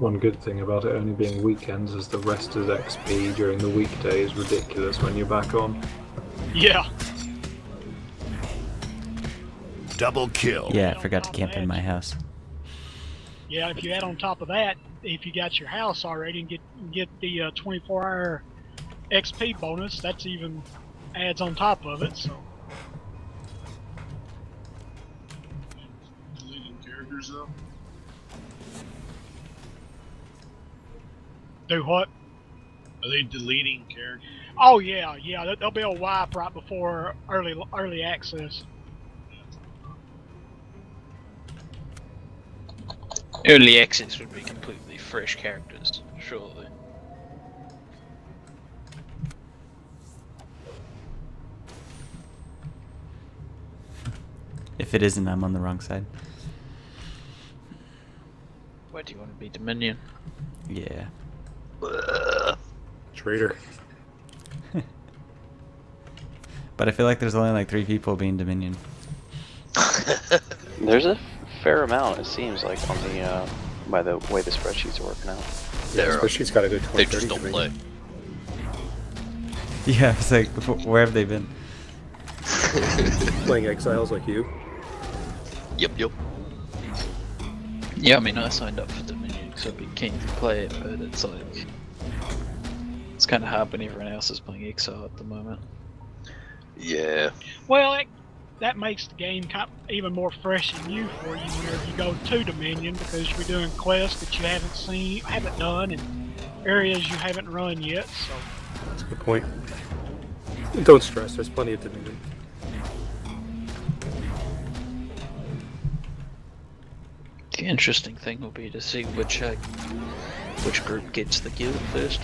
One good thing about it only being weekends is the rest is XP during the weekday is ridiculous when you're back on. Yeah. Double kill. Yeah, I forgot to camp in my house. Yeah, if you add on top of that, if you got your house already and get get the uh, 24 hour XP bonus, that's even adds on top of it. So Deleting characters though. Do what? Are they deleting characters? Oh yeah, yeah. there- There'll be a wipe right before early early access. Early access would be completely fresh characters, surely. If it isn't, I'm on the wrong side. Why do you want to be Dominion? Yeah. Traitor. But I feel like there's only like three people being Dominion. There's a fair amount, it seems like, on the uh, by the way the spreadsheets are working out. Yeah, but she's got a good 20 They just don't play. Yeah, it's like, where have they been? Playing exiles like you. Yep, yep. Yeah, I mean, I signed up for Dominion because I'd be keen to play it, but it's like. It's kind of hard when everyone else is playing Exile at the moment. Yeah. Well, it, that makes the game even more fresh and new for you whenever you go to Dominion because you're doing quests that you haven't seen, haven't done, and areas you haven't run yet. So That's a good point. Don't stress, there's plenty of Dominion. The interesting thing will be to see which uh, which group gets the guild first.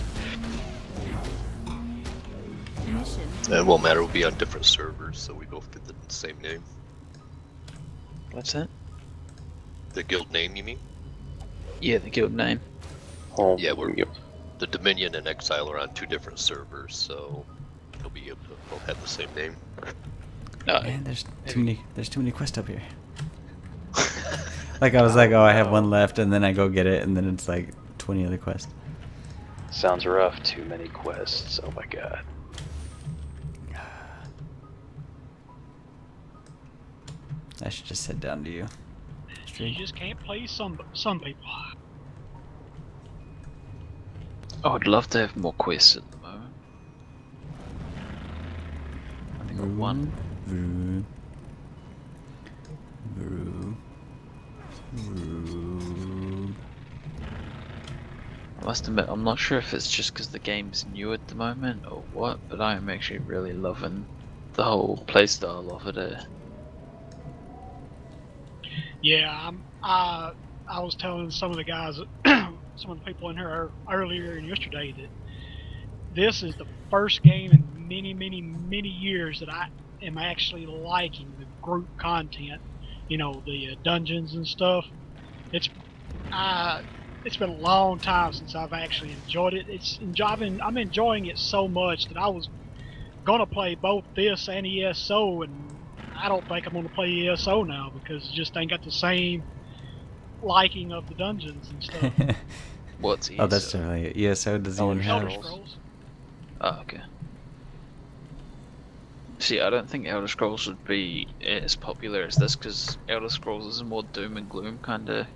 It won't matter, we'll be on different servers, so we both get the same name. What's that? The guild name, you mean? Yeah, the guild name. Oh, Yeah, we're- yep. The Dominion and Exile are on two different servers, so they'll be able to both have the same name. No, Man, there's too many. There's too many quests up here. Like I was like, oh, I have one left, and then I go get it, and then it's like 20 other quests. Sounds rough. Too many quests. Oh my god. I should just sit down to you. you just can't please some some people. Oh, I would love to have more quests at the moment. I think I've one. Vroom. Vroom. I must admit, I'm not sure if it's just because the game's new at the moment or what, but I am actually really loving the whole playstyle of it. Uh, Yeah, I'm, I was telling some of the guys, some of the people in here earlier and yesterday that this is the first game in many, many, many years that I am actually liking the group content. You know, the uh, dungeons and stuff. It's uh, it's been a long time since I've actually enjoyed it. It's enjoying. I'm enjoying it so much that I was gonna play both this and ESO, and I don't think I'm gonna play ESO now because it just ain't got the same liking of the dungeons and stuff. what's ESO? Oh, that's ESO? definitely it. ESO doesn't Oh, even have. Scrolls. Oh, okay. See, I don't think Elder Scrolls would be as popular as this because Elder Scrolls is a more doom and gloom kind of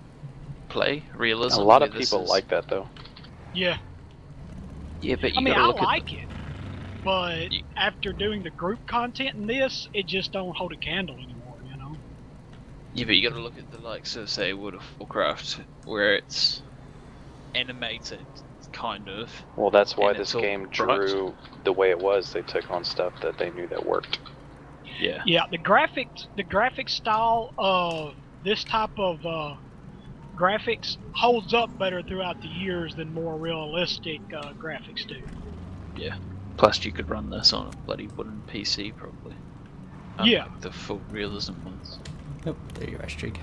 play, realism. A lot of people is- like that though. Yeah, Yeah, but you I mean I look at like it, but You- after doing the group content in this, it just don't hold a candle anymore. You know? Yeah, but you gotta look at the likes of, say, World of Warcraft, where it's animated, kind of. Well, that's why And this game bright. drew the way it was. They took on stuff that they knew that worked. Yeah. Yeah, the graphics, the graphic style of this type of uh, graphics holds up better throughout the years than more realistic uh, graphics do. Yeah. Plus, you could run this on a bloody wooden PC, probably. Yeah. Unlike The full realism ones. Nope, there you are, Streak.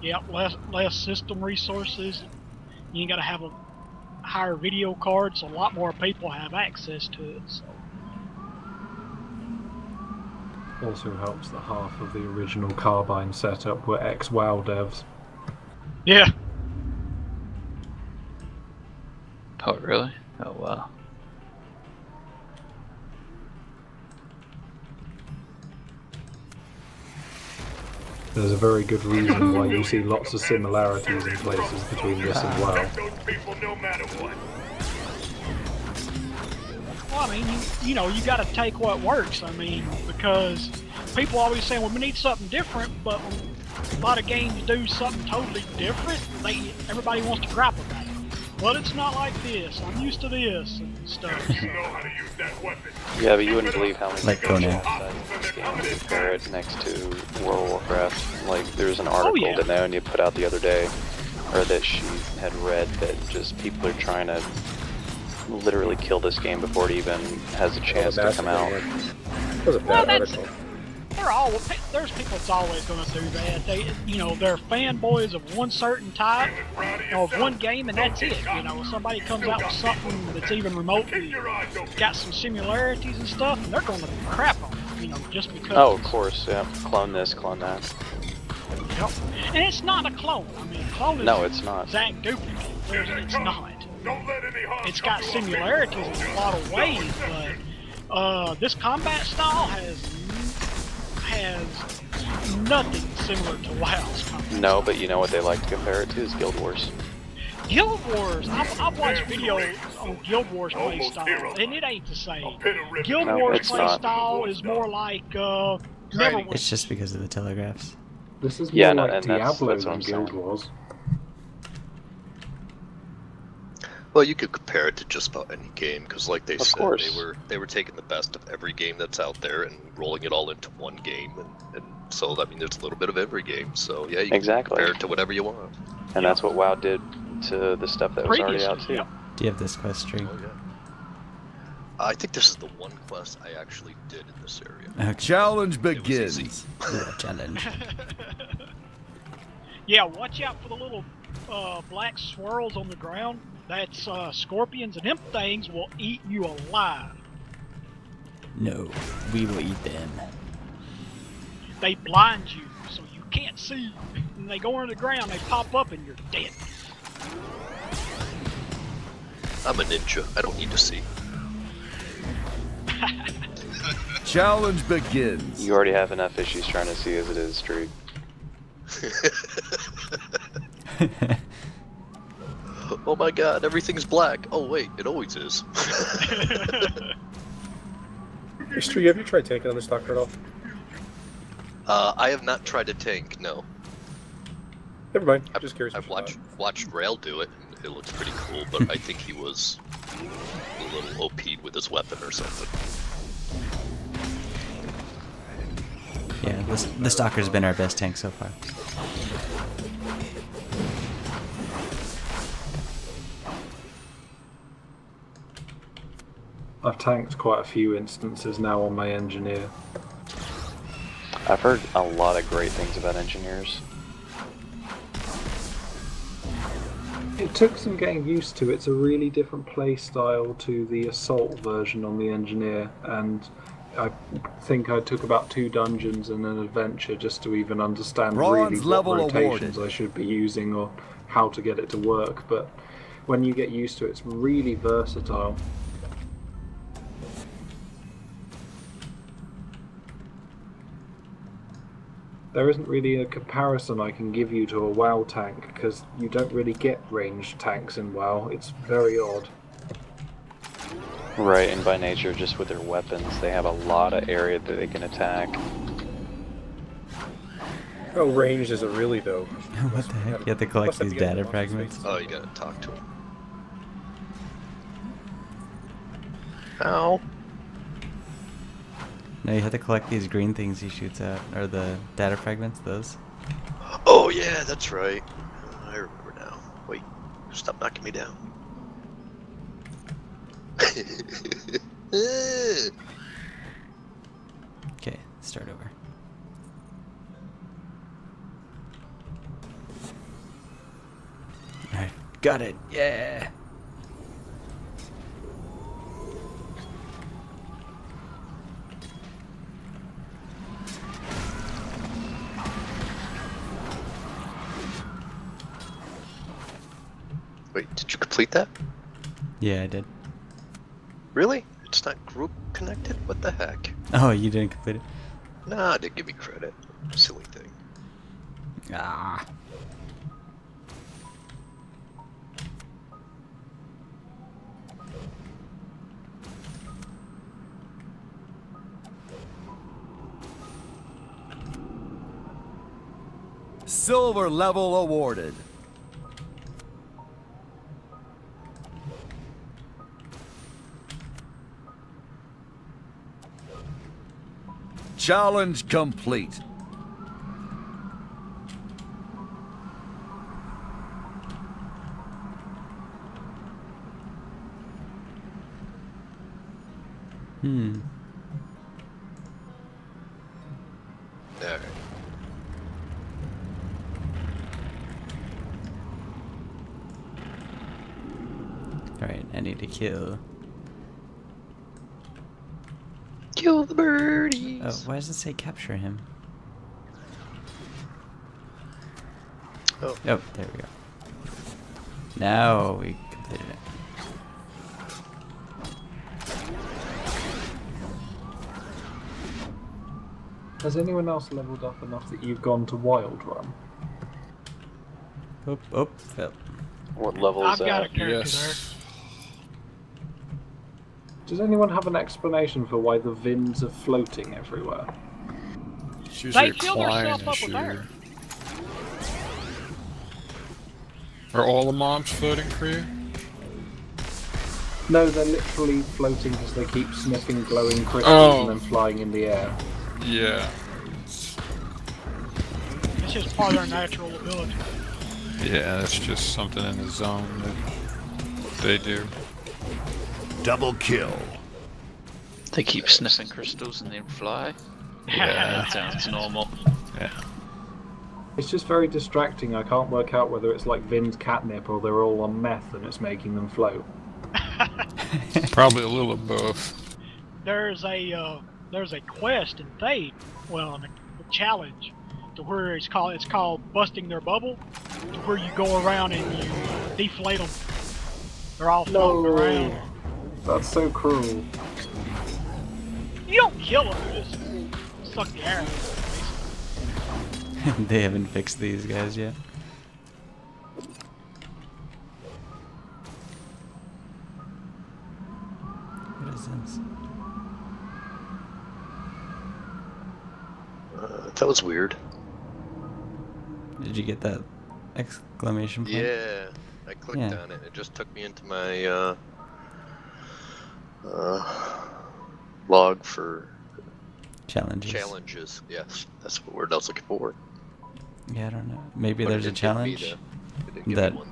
Yeah, less less system resources. You ain't got to have a higher video card, so a lot more people have access to it. So. Also helps that half of the original carbine setup were ex-WoW devs. Yeah. Oh, really? Oh, wow. There's a very good reason why you see lots of similarities in places between this and what. Well, I mean, you, you know, you got to take what works. I mean, because people always say, well, we need something different, but a lot of games do something totally different. They everybody wants to grapple it. Well, it's not like this. I'm used to this and stuff. So. know how to use that weapon. Yeah, but you wouldn't believe how many Like people Conan. outside of this game compare it next to World of Warcraft. Like, there's an oh, article yeah. that Naomi put out the other day, or that she had read, that just people are trying to literally kill this game before it even has a oh, chance to come out. That was a bad that's- article. They're all there's people that's always going to do that. They, you know, they're fanboys of one certain type of one game, and that's it. You know, somebody comes out with something that's even remotely Your eyes open. got some similarities and stuff, and they're going to crap on it. You know, just because. Oh, of course, yeah. Clone this, clone that. Yep. And it's not a clone. I mean, clone is No, it's not. exact duplicate. It's not. Don't let any harm It's come got similarities in a lot of ways, but uh, this combat style has has nothing similar to WoW's combat. No, but you know what they like to compare it to is Guild Wars. Guild Wars. I've, I've watched videos on Guild Wars play Almost style, hero. and it ain't the same. Pit of ribbon. Guild No, Wars it's play not. style is more like uh, Neverwinter. It's just because of the telegraphs. This is more Yeah, no, like and that's- Diablo that's what than I'm Guild saying. Wars. Well, you could compare it to just about any game because, like they Of said, course. they were they were taking the best of every game that's out there and rolling it all into one game, and, and so I mean, there's a little bit of every game. So yeah, you Exactly. can compare it to whatever you want. And that's what WoW did to the stuff that was already Previously, out too. yep. Do you have this quest Oh stream? yeah. I think this is the one quest I actually did in this area. Okay. Challenge It was easy. begins. Challenge. Yeah, watch out for the little uh, black swirls on the ground. That's uh, scorpions, and them things will eat you alive. No, we will eat them. They blind you, so you can't see. And they go under the ground, they pop up, and you're dead. I'm a ninja. I don't need to see. Challenge begins. You already have enough issues trying to see as it is, Street. oh my god, everything's black. Oh wait, it always is. History, have you tried tanking on this doctor at all? uh, I have not tried to tank. No, Never mind. I'm just curious. I've what you watched watched Rail do it, and it looks pretty cool. But I think he was a little OP'd with his weapon or something. Yeah, this, the Stalker's been our best tank so far. I've tanked quite a few instances now on my engineer. I've heard a lot of great things about engineers. It took some getting used to. It's a really different play style to the assault version on the engineer, and I think I took about two dungeons and an adventure just to even understand Bronze really level what rotations awarded. I should be using or how to get it to work. But when you get used to it, it's really versatile. There isn't really a comparison I can give you to a WoW tank because you don't really get ranged tanks in WoW. It's very odd. Right, and by nature, just with their weapons, they have a lot of area that they can attack. How ranged is it really, though? what the heck? You have to collect these data fragments? Oh, you gotta talk to him. Ow. No, you have to collect these green things he shoots at, or the data fragments, those. Oh yeah, that's right. I remember now. Wait, stop knocking me down. Okay, start over. Alright, got it, yeah! Complete that? Yeah, I did. Really? It's not group connected? What the heck? Oh, you didn't complete it? Nah, didn't give me credit. Silly thing. Ah. Silver level awarded. Challenge complete. Hmm. Alright. Alright, I need to. Kill the birdies. Oh, why does it say capture him? Oh. Oh, there we go. Now we completed it. Has anyone else leveled up enough that you've gone to Wilderrun? Oop, oop, fell. What level I've is got a that? character Yes. Does anyone have an explanation for why the Vins are floating everywhere? It's They usually a fill client themselves up with issue. air. Are all the mobs floating for you? No, they're literally floating because they keep sniffing glowing crystals Oh. and then flying in the air. Yeah. there. It's just part of their natural ability. Yeah, it's just something in the zone that they do. Double kill. They keep sniffing crystals and then fly. Yeah. That sounds normal. Yeah. It's just very distracting. I can't work out whether it's like Vin's catnip or they're all on meth and it's making them float. Probably a little of both. There's a uh, there's a quest in Fate, well, a, a challenge, to where it's called it's called busting their bubble, to where you go around and you deflate them. They're all floating around. That's so cruel. You don't kill them, you just suck the air. out of them, they haven't fixed these guys yet. What is this? Uh, that was weird. Did you get that exclamation point? Yeah. I clicked Yeah. on it. It just took me into my uh, uh, log for Challenges. challenges. Yes, that's what word I was looking for. Yeah, I don't know. Maybe But there's a didn't give me challenge. the- it didn't give me that- one.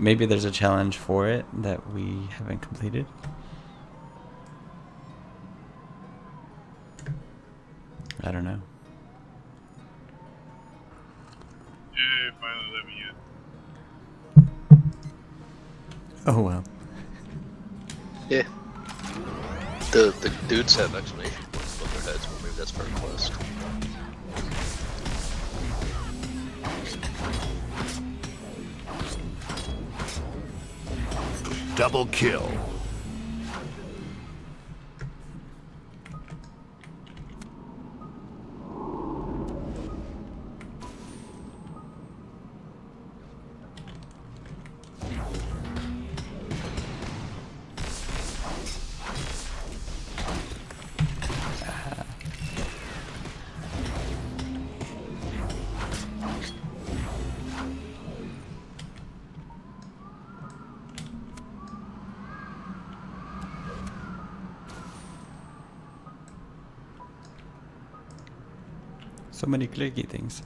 Maybe there's a challenge for it that we haven't completed. I don't know. Yeah, finally let me in. Oh well. Yeah. The the dudes have exclamation points above their heads, but maybe that's per quest. Double kill. So many clicky things.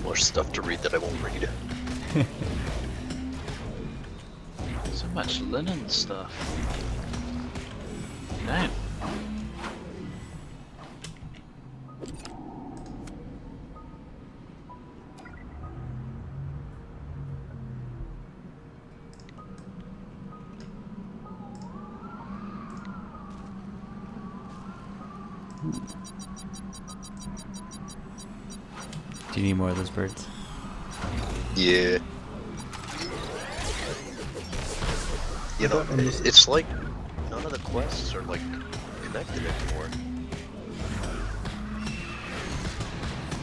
More stuff to read that I won't read. So much linen stuff. Damn. More of those birds? Yeah. You know, it's like none of the quests are like connected anymore.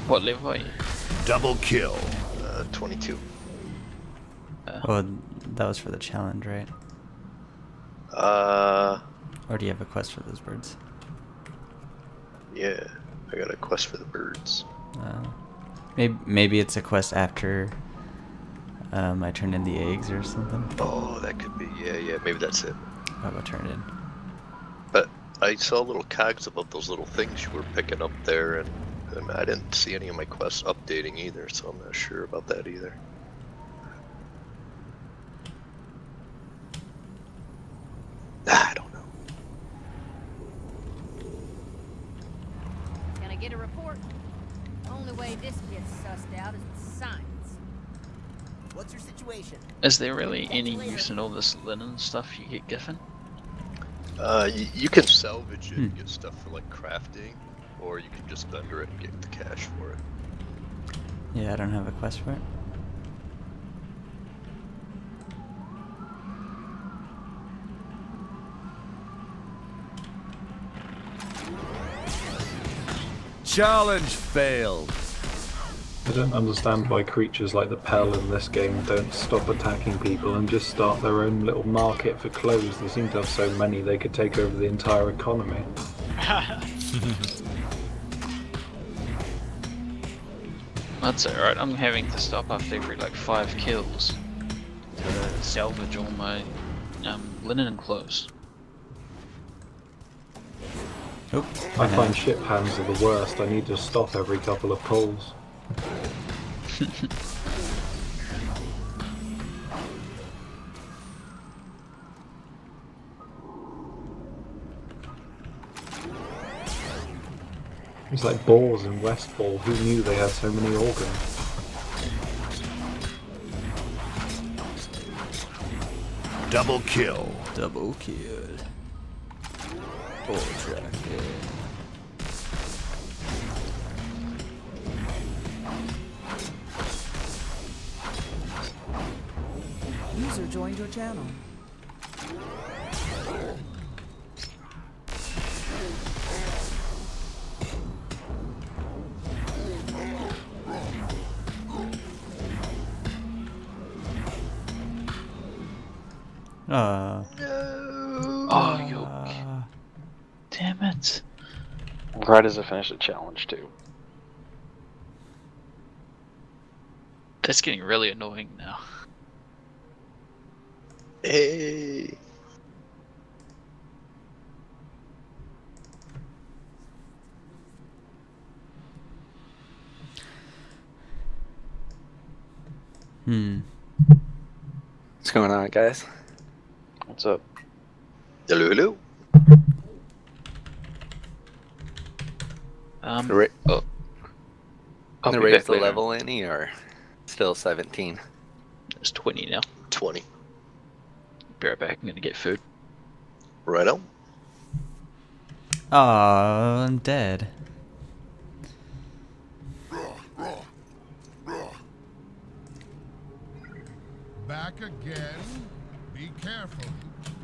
What level are you? Double kill. Uh, 22. Oh, that was for the challenge, right? Uh, Or do you have a quest for those birds? yeah. I got a quest for the birds. Uh, maybe maybe it's a quest after um, I turn in the eggs or something. Oh, that could be. Yeah, yeah. Maybe that's it. I'll go turn it in. But I saw little cogs above those little things you were picking up there, and, and I didn't see any of my quests updating either, so I'm not sure about that either. Ah, I don't know. Can I get a report? Only way this gets sussed out is with science. What's your situation? Is there really any use in all this linen stuff you get given? Uh, you, you can salvage it Hmm. and get stuff for like crafting, or you can just vendor it and get the cash for it. Yeah, I don't have a quest for it. Challenge failed. I don't understand why creatures like the Pell in this game don't stop attacking people and just start their own little market for clothes. They seem to have so many they could take over the entire economy. That's alright, I'm having to stop after every like five kills to salvage all my um, linen and clothes. Oop. I find ship hands are the worst. I need to stop every couple of pulls. It's like balls in Westfall. Who knew they had so many organs? Double kill. Double kill. Ultra kill. Joined your channel. Uh, Oh, you. uh, Damn it. Right as I finish the challenge too. That's getting really annoying now. Hey. hmm. What's going on, guys? What's up? Hello, hello. Um, Ra- oh. I'll Gonna raise the level any or still 17? It's 20 now. 20. Be right back, I'm gonna get food. Right on. Aw, I'm dead. Back again. Be careful.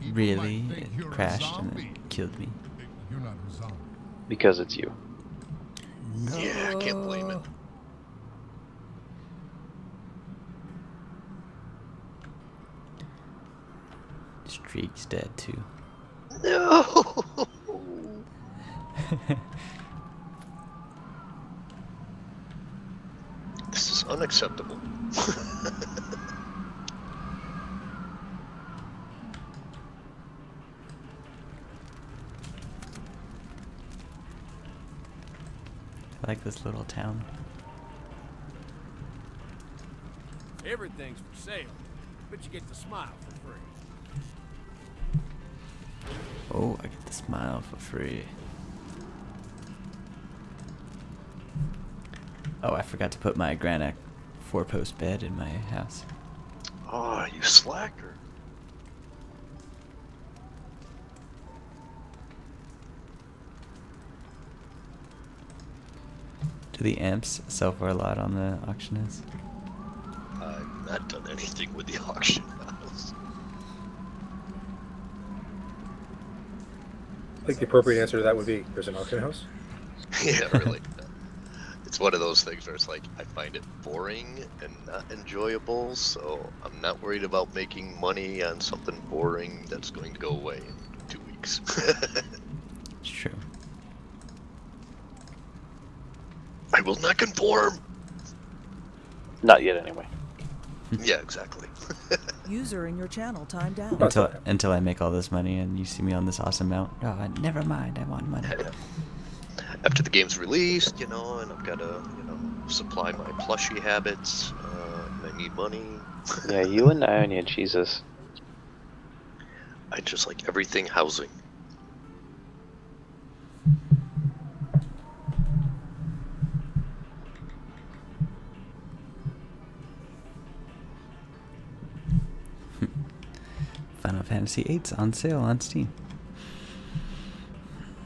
People Really? It crashed and it killed me. You're not a zombie. Because it's you. Yeah, I can't blame it. Streak's dead too. No. this is unacceptable. I like this little town. Everything's for sale, but you get to smile for free. Oh, I get the smile for free. Oh, I forgot to put my granite four-post bed in my house. Oh, you slacker. Do the amps sell for a lot on the auction? I've not done anything with the auction house. I think the appropriate answer to that would be there's an auction house. yeah, really. it's one of those things where it's like I find it boring and not enjoyable, so I'm not worried about making money on something boring that's going to go away in two weeks. It's true. I will not conform. Not yet, anyway. yeah, exactly. User in your channel timed out. Until until I make all this money and you see me on this awesome mount. Oh, never mind. I want money. After the game's released, you know, and I've got to, you know, supply my plushie habits. Uh, and I need money. Yeah, you and Ionia, Jesus. I just like everything housing. Fantasy VIII's on sale on Steam.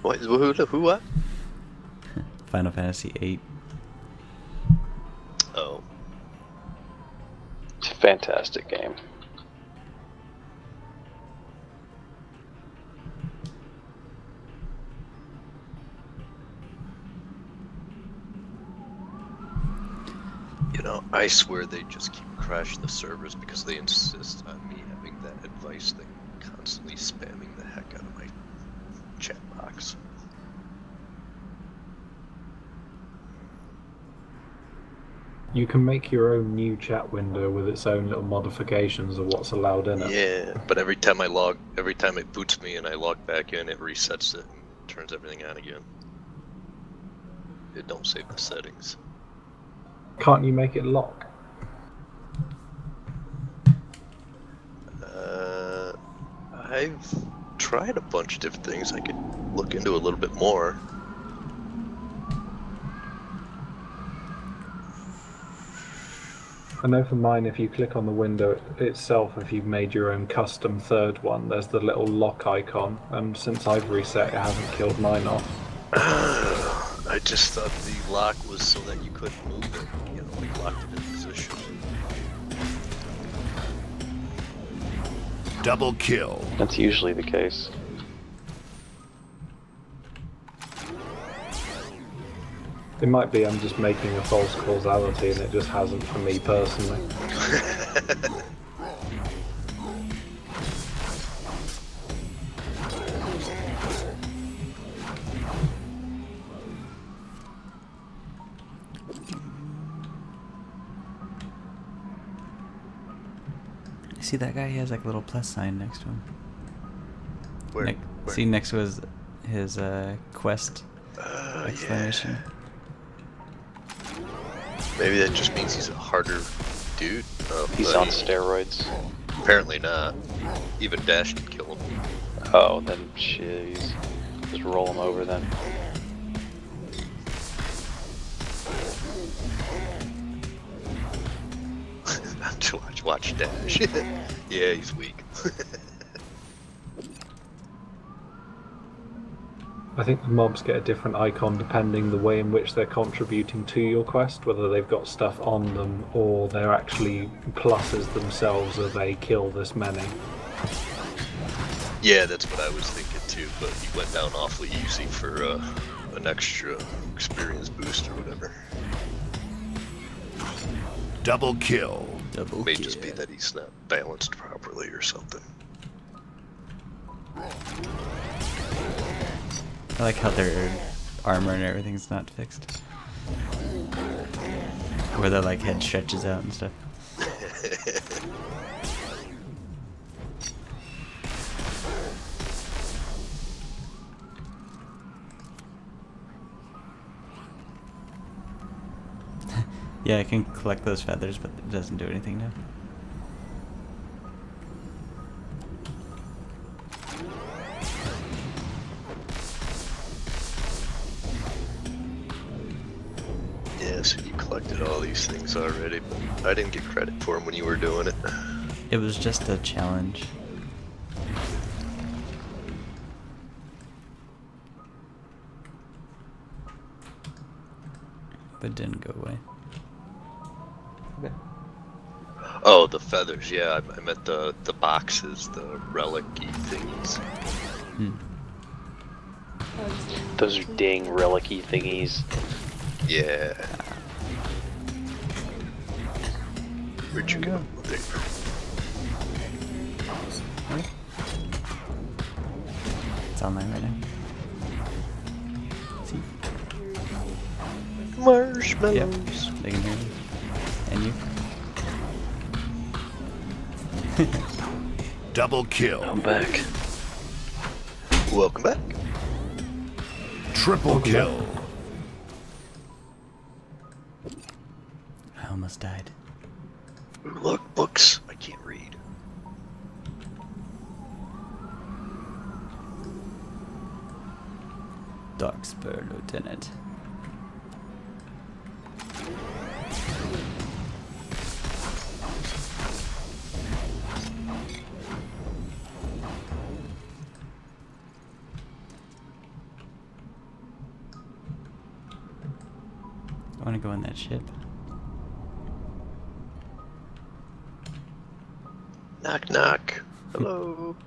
What? Who? Who? What? Final Fantasy VIII. Oh. It's a fantastic game. You know, I swear they just keep crashing the servers because they insist on me having that advice thing constantly spamming the heck out of my chat box. You can make your own new chat window with its own little modifications of what's allowed in it. Yeah, but every time I log, every time it boots me and I log back in, it resets it and turns everything on again. It don't save the settings. Can't you make it lock? I've tried a bunch of different things. I could look into a little bit more. I know for mine, if you click on the window itself, if you've made your own custom third one, there's the little lock icon, and since I've reset, it hasn't killed mine off. I just thought the lock was so that you couldn't move it. You know, like locked it Double kill. That's usually the case. It might be I'm just making a false causality, and it just hasn't for me personally. See that guy? He has like a little plus sign next to him. Where? Nec- Where? See next to his his uh, quest Uh, exclamation. Maybe that just means he's a harder dude. Uh, He's on steroids. Apparently not. Even Dash can kill him. Oh, then jeez. Just roll him over then. Watch, watch Dash. yeah, he's weak. I think the mobs get a different icon depending the way in which they're contributing to your quest, whether they've got stuff on them or they're actually pluses themselves of they kill this many. yeah, that's what I was thinking too, but he went down awfully easy for uh, an extra experience boost or whatever. Double kill. Double May just be that he's not balanced properly or something. I like how their armor and everything's not fixed. Where their like head stretches out and stuff. yeah, I can collect those feathers, but it doesn't do anything now. Yeah, so you collected all these things already, but I didn't get credit for them when you were doing it. It was just a challenge. but didn't go away. Okay. Oh, the feathers. Yeah, I, I meant the the boxes, the relic-y things. Hmm. Those are dang relic-y thingies. Yeah. Where'd you go? There. It's online right now. See? Marshmallows. Yep. They can hear me. Double kill. I'm back. Welcome back. Triple kill. I that ship. Knock, knock. Hello.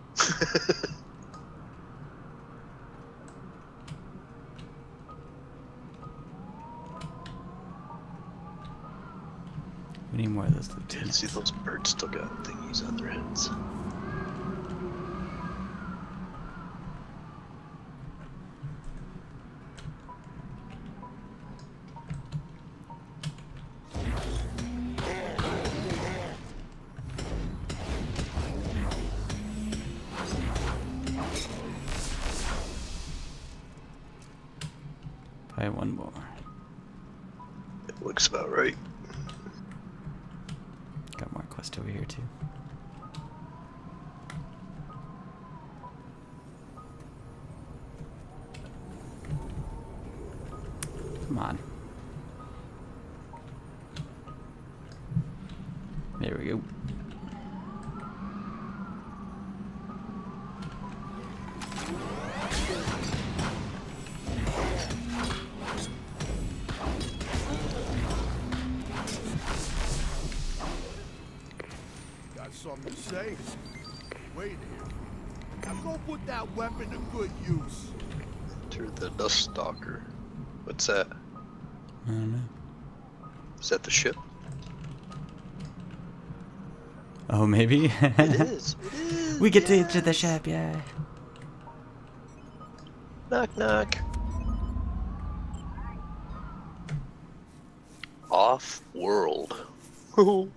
We need more of those lieutenants. see those birds still got thingies on their heads. On. There we go. Got something to say? Wait here. Now go put that weapon to good use. Enter the Dust Stalker. What's that? That the ship? Oh, maybe? It is. It is. we get to enter the ship, yeah. Knock, knock. Off world.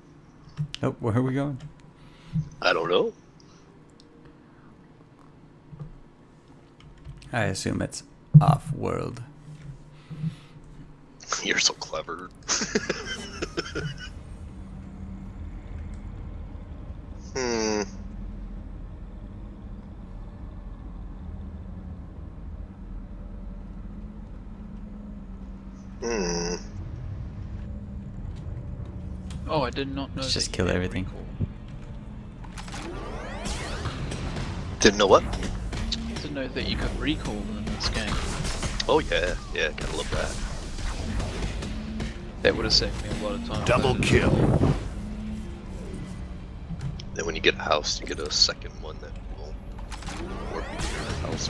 Oh, where are we going? I don't know. I assume it's off world. You're so clever. Hmm. Hmm. Oh, I did not know. Let's just kill everything. Didn't know what? Didn't know that you could recall in this game. Oh yeah, yeah, gotta love that. That would have saved me a lot of time. Double kill. Then when you get a house, you get a second one that will warp you to your house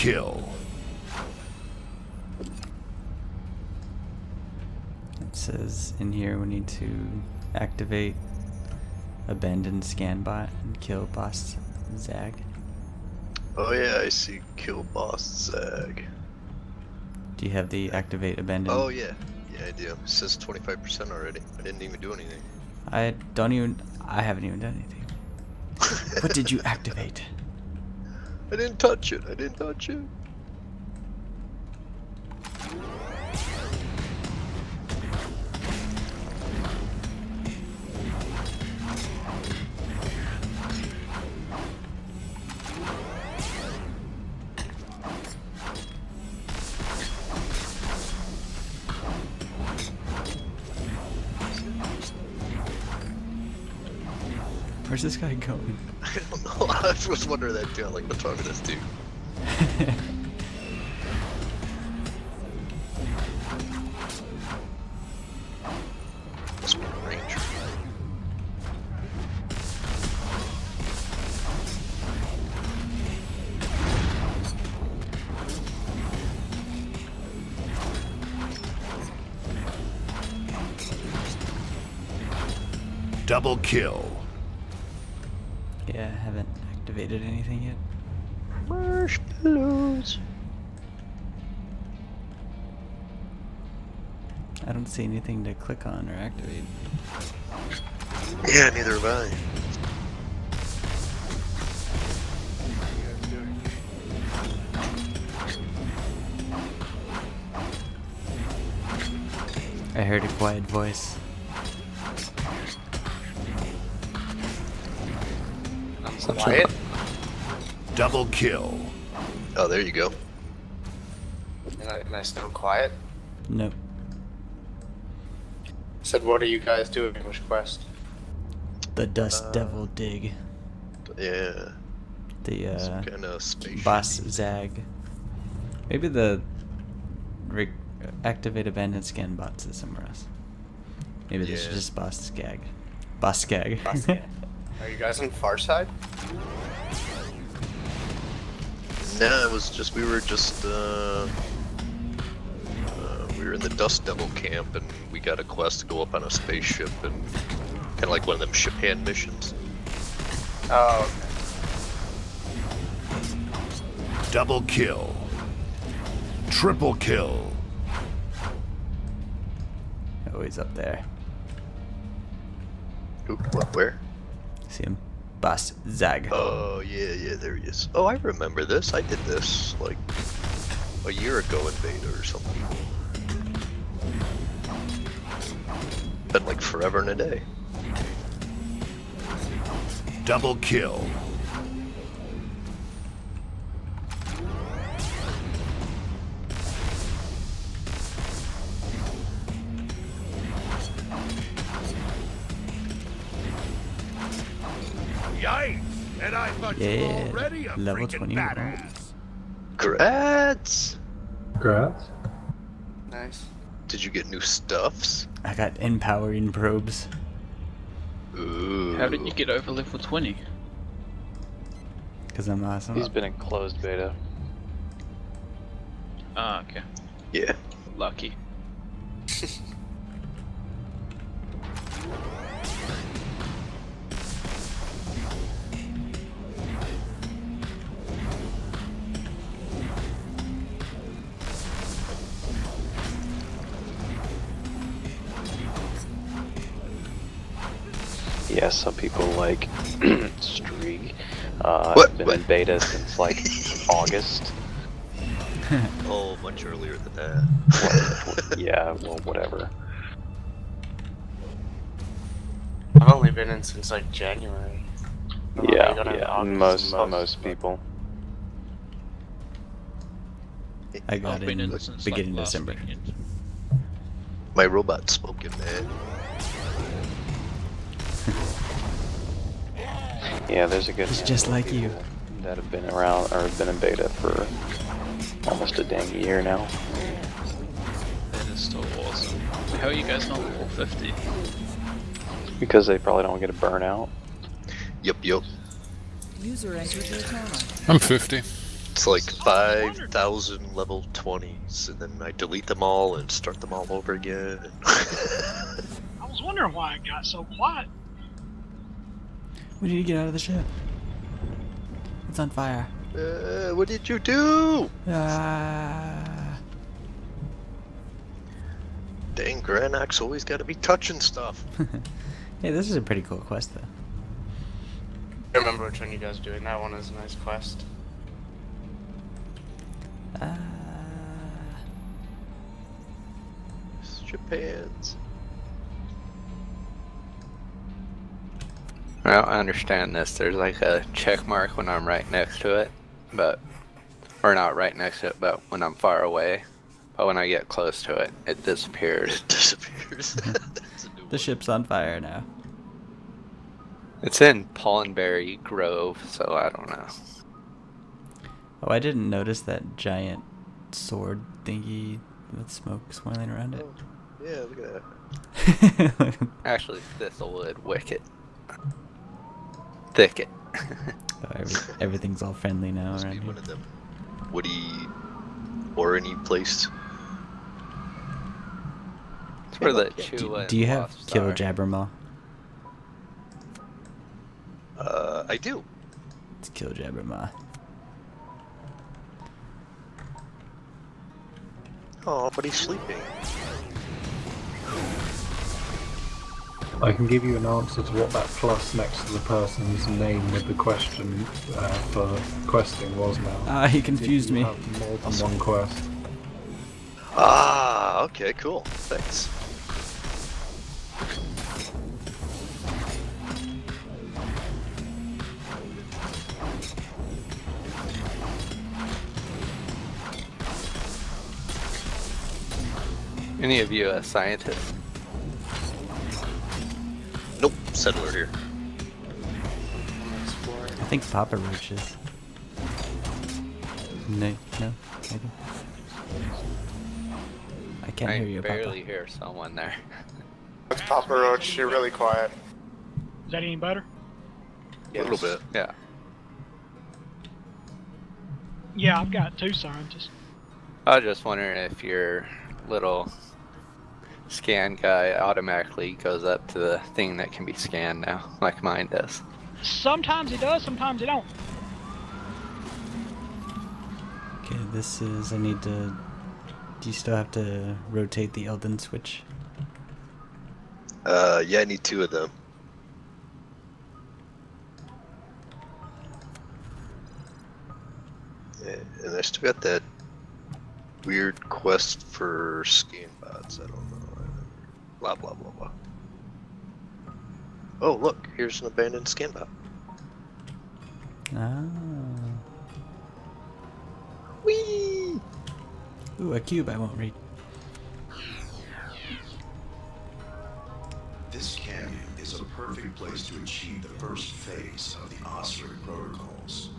kill. It says in here we need to activate abandoned scan bot and kill boss Zag. Oh yeah, I see kill boss Zag. Do you have the activate abandoned? Oh yeah, yeah I do. It says 25% already. I didn't even do anything. I don't even. I haven't even done anything. what did you activate? I didn't touch it. I didn't touch it. Wondering that too. Like, what's wrong with this dude? Double kill. See anything to click on or activate. Yeah, neither have I. I heard a quiet voice. Quiet? Double kill. Oh, there you go. Am I, am I still quiet? Nope. Said, what are you guys doing? Which quest? The Dust Uh, Devil Dig. Yeah. The uh, Some kinda spaceship boss Zag. Maybe the re- activate abandoned scan bots is somewhere else. Maybe this is just boss Skag. Boss Skag. Boss Skag. Are you guys on Farside? No, it was just we were just uh, we were in the Dust Devil camp and we got a quest to go up on a spaceship and kind of like one of them ship hand missions. Oh, Double kill. Triple kill. oh, he's up there. Who? What? Where? See him? Boss Zag. Oh yeah, yeah, there he is. Oh, I remember this. I did this like a year ago in beta or something. Been like forever and a day. Double kill. Yikes! And I thought you were Yeah, already a level freaking 20. badass. Grats! Grats. nice. Did you get new stuffs? I got empowering probes. Ooh. How did you get over level 20? Because I'm awesome. He's been in closed beta. Ah, okay. Yeah. Lucky. Yeah, some people like Streak. Uh, What? I've been What? in beta since like August. Oh, much earlier than that. Yeah, well, whatever. I've only been in since like January. Oh, you Yeah, yeah, August most and most people. I got I've been in in since beginning like last December. weekend. My robot spoken, man. Yeah, there's a good. He's handful just like you. That have been around or have been in beta for almost a dang year now. That is still awesome. How are you guys not level 50? Because they probably don't get a burnout. Yup, yup. User entered your channel. I'm 50. It's like 5,000 level 20s, and then I delete them all and start them all over again. I was wondering why it got so quiet. We need to get out of the ship. It's on fire. uh, what did you do? Ah. Dang, Granoks always gotta be touching stuff. hey, this is a pretty cool quest, though. I remember which one you guys are doing. That one is a nice quest. Ah. Japan's. Well, I understand this. There's like a check mark when I'm right next to it, but or not right next to it, but when I'm far away. But when I get close to it, it disappears. It disappears. The ship's on fire now. It's in Pollenberry Grove, so I don't know. Oh, I didn't notice that giant sword thingy with smoke swirling around it. Oh, yeah, look at that. Actually, Thistlewood Wicket. Thicket. Oh, every, everything's all friendly now Must around be here. one of them woody or any placed. It's where the Yeah. Chua Do, do you have Kill are. Jabbermaw? Uh, I do. It's Kill Jabbermaw. Oh, but he's sleeping. I can give you an answer to what that plus next to the person's name with the question uh, for questing was now. Ah, he confused me. have more than one quest. Ah, okay, cool. Thanks. Any of you a scientist? Nope, settler here. I think Papa Roach is. No, no, maybe. I can't I hear you, barely Papa. hear someone there. It's Papa Roach. You're really quiet. Is that any better? A little bit. Yeah. Yeah, I've got two scientists. I was just wondering if your little scan guy automatically goes up to the thing that can be scanned now, like mine does. Sometimes it does, sometimes it don't. Okay, this is. I need to. Do you still have to rotate the Eldan switch? Uh, yeah, I need two of them. Yeah, and I still got that weird quest for scan bots. I don't know. Blah blah blah blah. Oh look, here's an abandoned scan bot. Ah. Whee! Ooh, a cube I won't read. This canyon is a perfect place to achieve the first phase of the Osric protocols.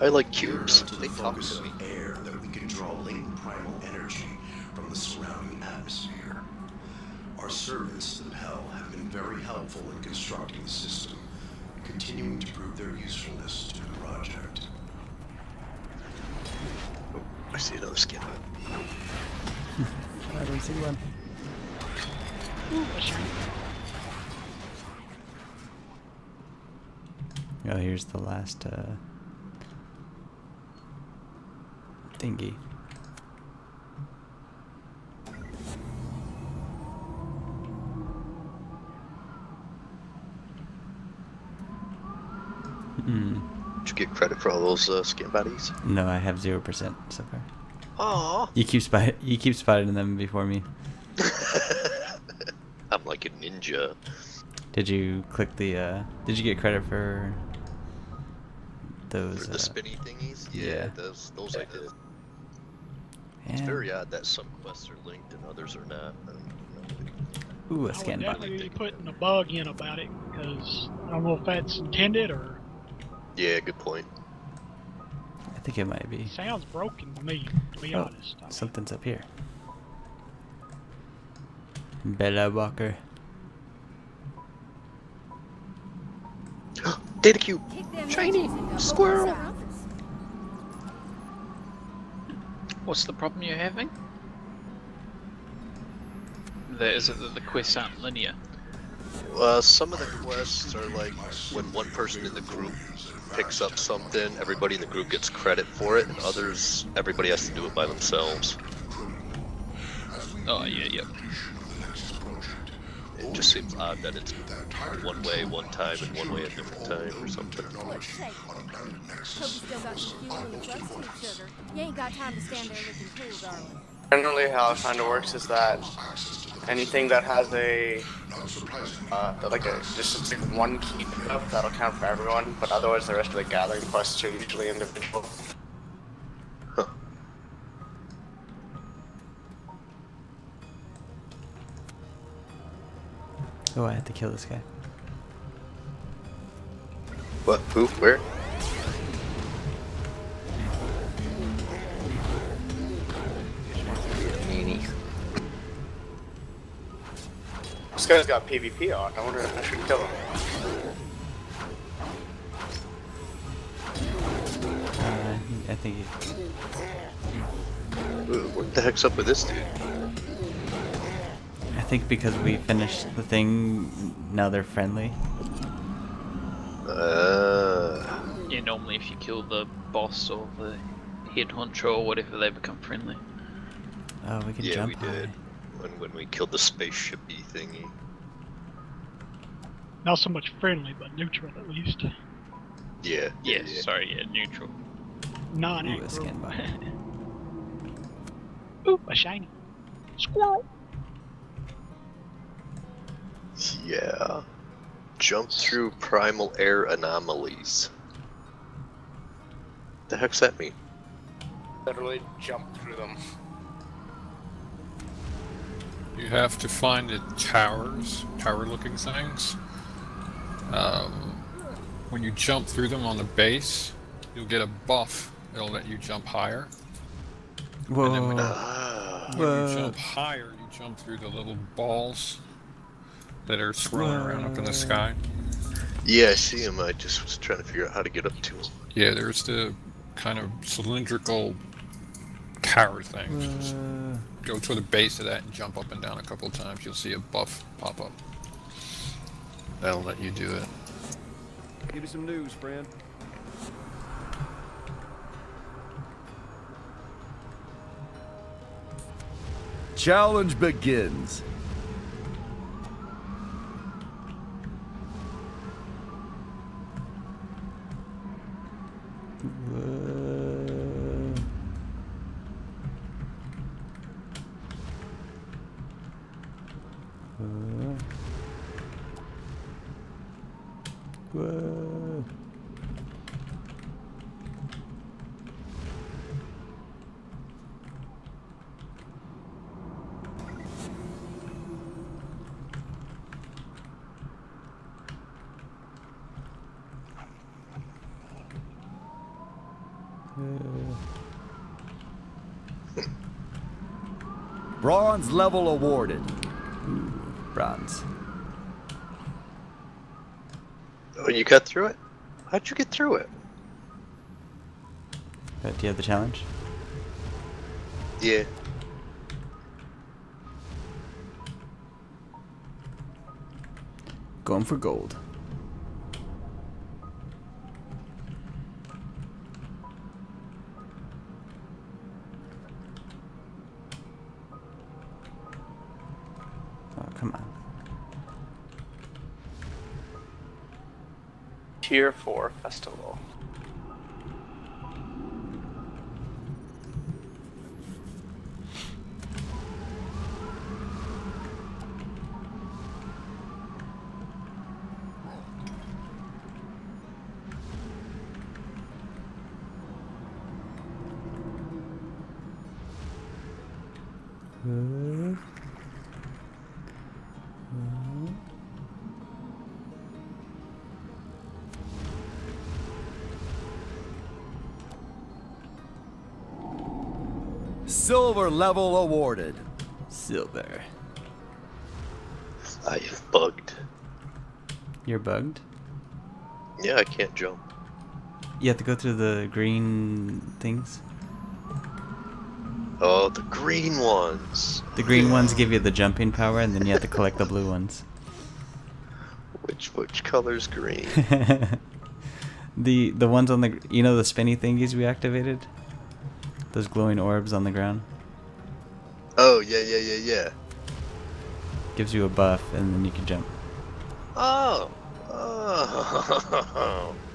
I like Here cubes. to They the talk focus to me. of air that we can draw latent primal energy from the surrounding atmosphere. Our servants, the Hell have been very helpful in constructing the system, continuing to prove their usefulness to the project. Oh, I see another scan bot. I don't see one. Ooh, a shiny. Oh, here's the last uh, thingy. Hmm. Did you get credit for all those uh, scan bodies? No, I have zero percent so far. Aw. You keep spot you keep spotting them before me. I'm like a ninja. Did you click the? uh Did you get credit for those? For the uh, spinny thingies? Yeah, yeah. those those I did. It's very odd that some quests are linked and others are not. I don't. Ooh, a I scan would bot. definitely be putting a bug in about it because I don't know if that's intended or Yeah, good point. I think it might be. sounds broken to me. To be Oh, honest, I mean, something's up here. Bella Walker. Data cube. Kick Shiny bitches and go squirrel. to the office. What's the problem you're having? The, is it that the quests aren't linear? Uh, some of the quests are like when one person in the group picks up something, everybody in the group gets credit for it, and others, everybody has to do it by themselves. Oh yeah, yep. It just seems odd that it's one way one time and one way a different time or something. Let's shake. Hope you still got some fuel in the truck, sweet sugar. You ain't got time to stand there looking cool, darling. Generally, how it kind of works is that anything that has a uh, like a just like one key up, that'll count for everyone. But otherwise, the rest of the gathering quests are usually individual. Oh, I had to kill this guy. What? Who? Where? This guy's got PvP on. I wonder if I should kill him. Uh, I think he, Wh- What the heck's up with this dude? I think because we finished the thing, now they're friendly. Uh, Yeah, normally if you kill the boss or the head honcho or whatever, they become friendly. Oh, we can yeah, jump we high. did. When when we killed the spaceshipy thingy. Not so much friendly, but neutral at least. Yeah. Yeah, sorry, yeah, neutral. Non Ooh, a scan bot. Ooh, a shiny. Squirrel. Yeah. Jump through primal air anomalies. The heck's that mean? Literally jump through them. You have to find the towers, tower-looking things. Um, when you jump through them on the base, you'll get a buff. It'll let you jump higher. Whoa. And then when, when Whoa. you jump higher, you jump through the little balls that are swirling around up in the sky. Yeah, I see him. I just was trying to figure out how to get up to him. Yeah, there's the kind of cylindrical tower things. Just Uh, go to the base of that and jump up and down a couple of times. You'll see a buff pop up. That'll let you do it. Give me some news, friend. Challenge begins. whoa. Whoa. Whoa. Whoa. Bronze level awarded. Bronze. Oh, you got through it? How'd you get through it? But do you have the challenge? Yeah. Going for gold. Tier 4 Festival. Silver level awarded. Silver. I have bugged. You're bugged? Yeah, I can't jump. You have to go through the green things. Oh, the green ones. The green ones give you the jumping power, and then you have to collect the blue ones. Which which color's green? the the ones on the gr- you know the spinny thingies we activated. Those glowing orbs on the ground oh yeah yeah yeah yeah. gives you a buff, and then you can jump. Oh. Oh.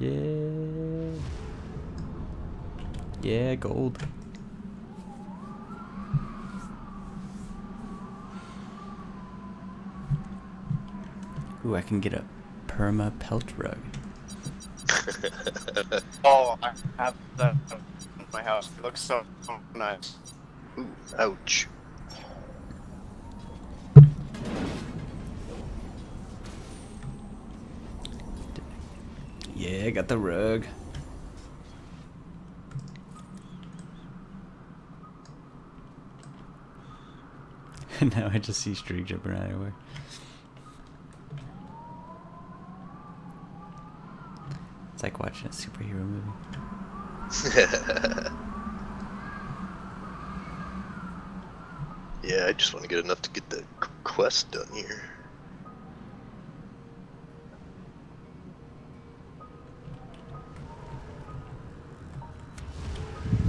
Yeah. Yeah, gold. Ooh, I can get a perma pelt rug. oh, I have that in my house. It looks so nice. Ooh, ouch. Yeah, I got the rug. now I just see Streak jumping around everywhere. It's like watching a superhero movie. yeah, I just want to get enough to get the quest done here.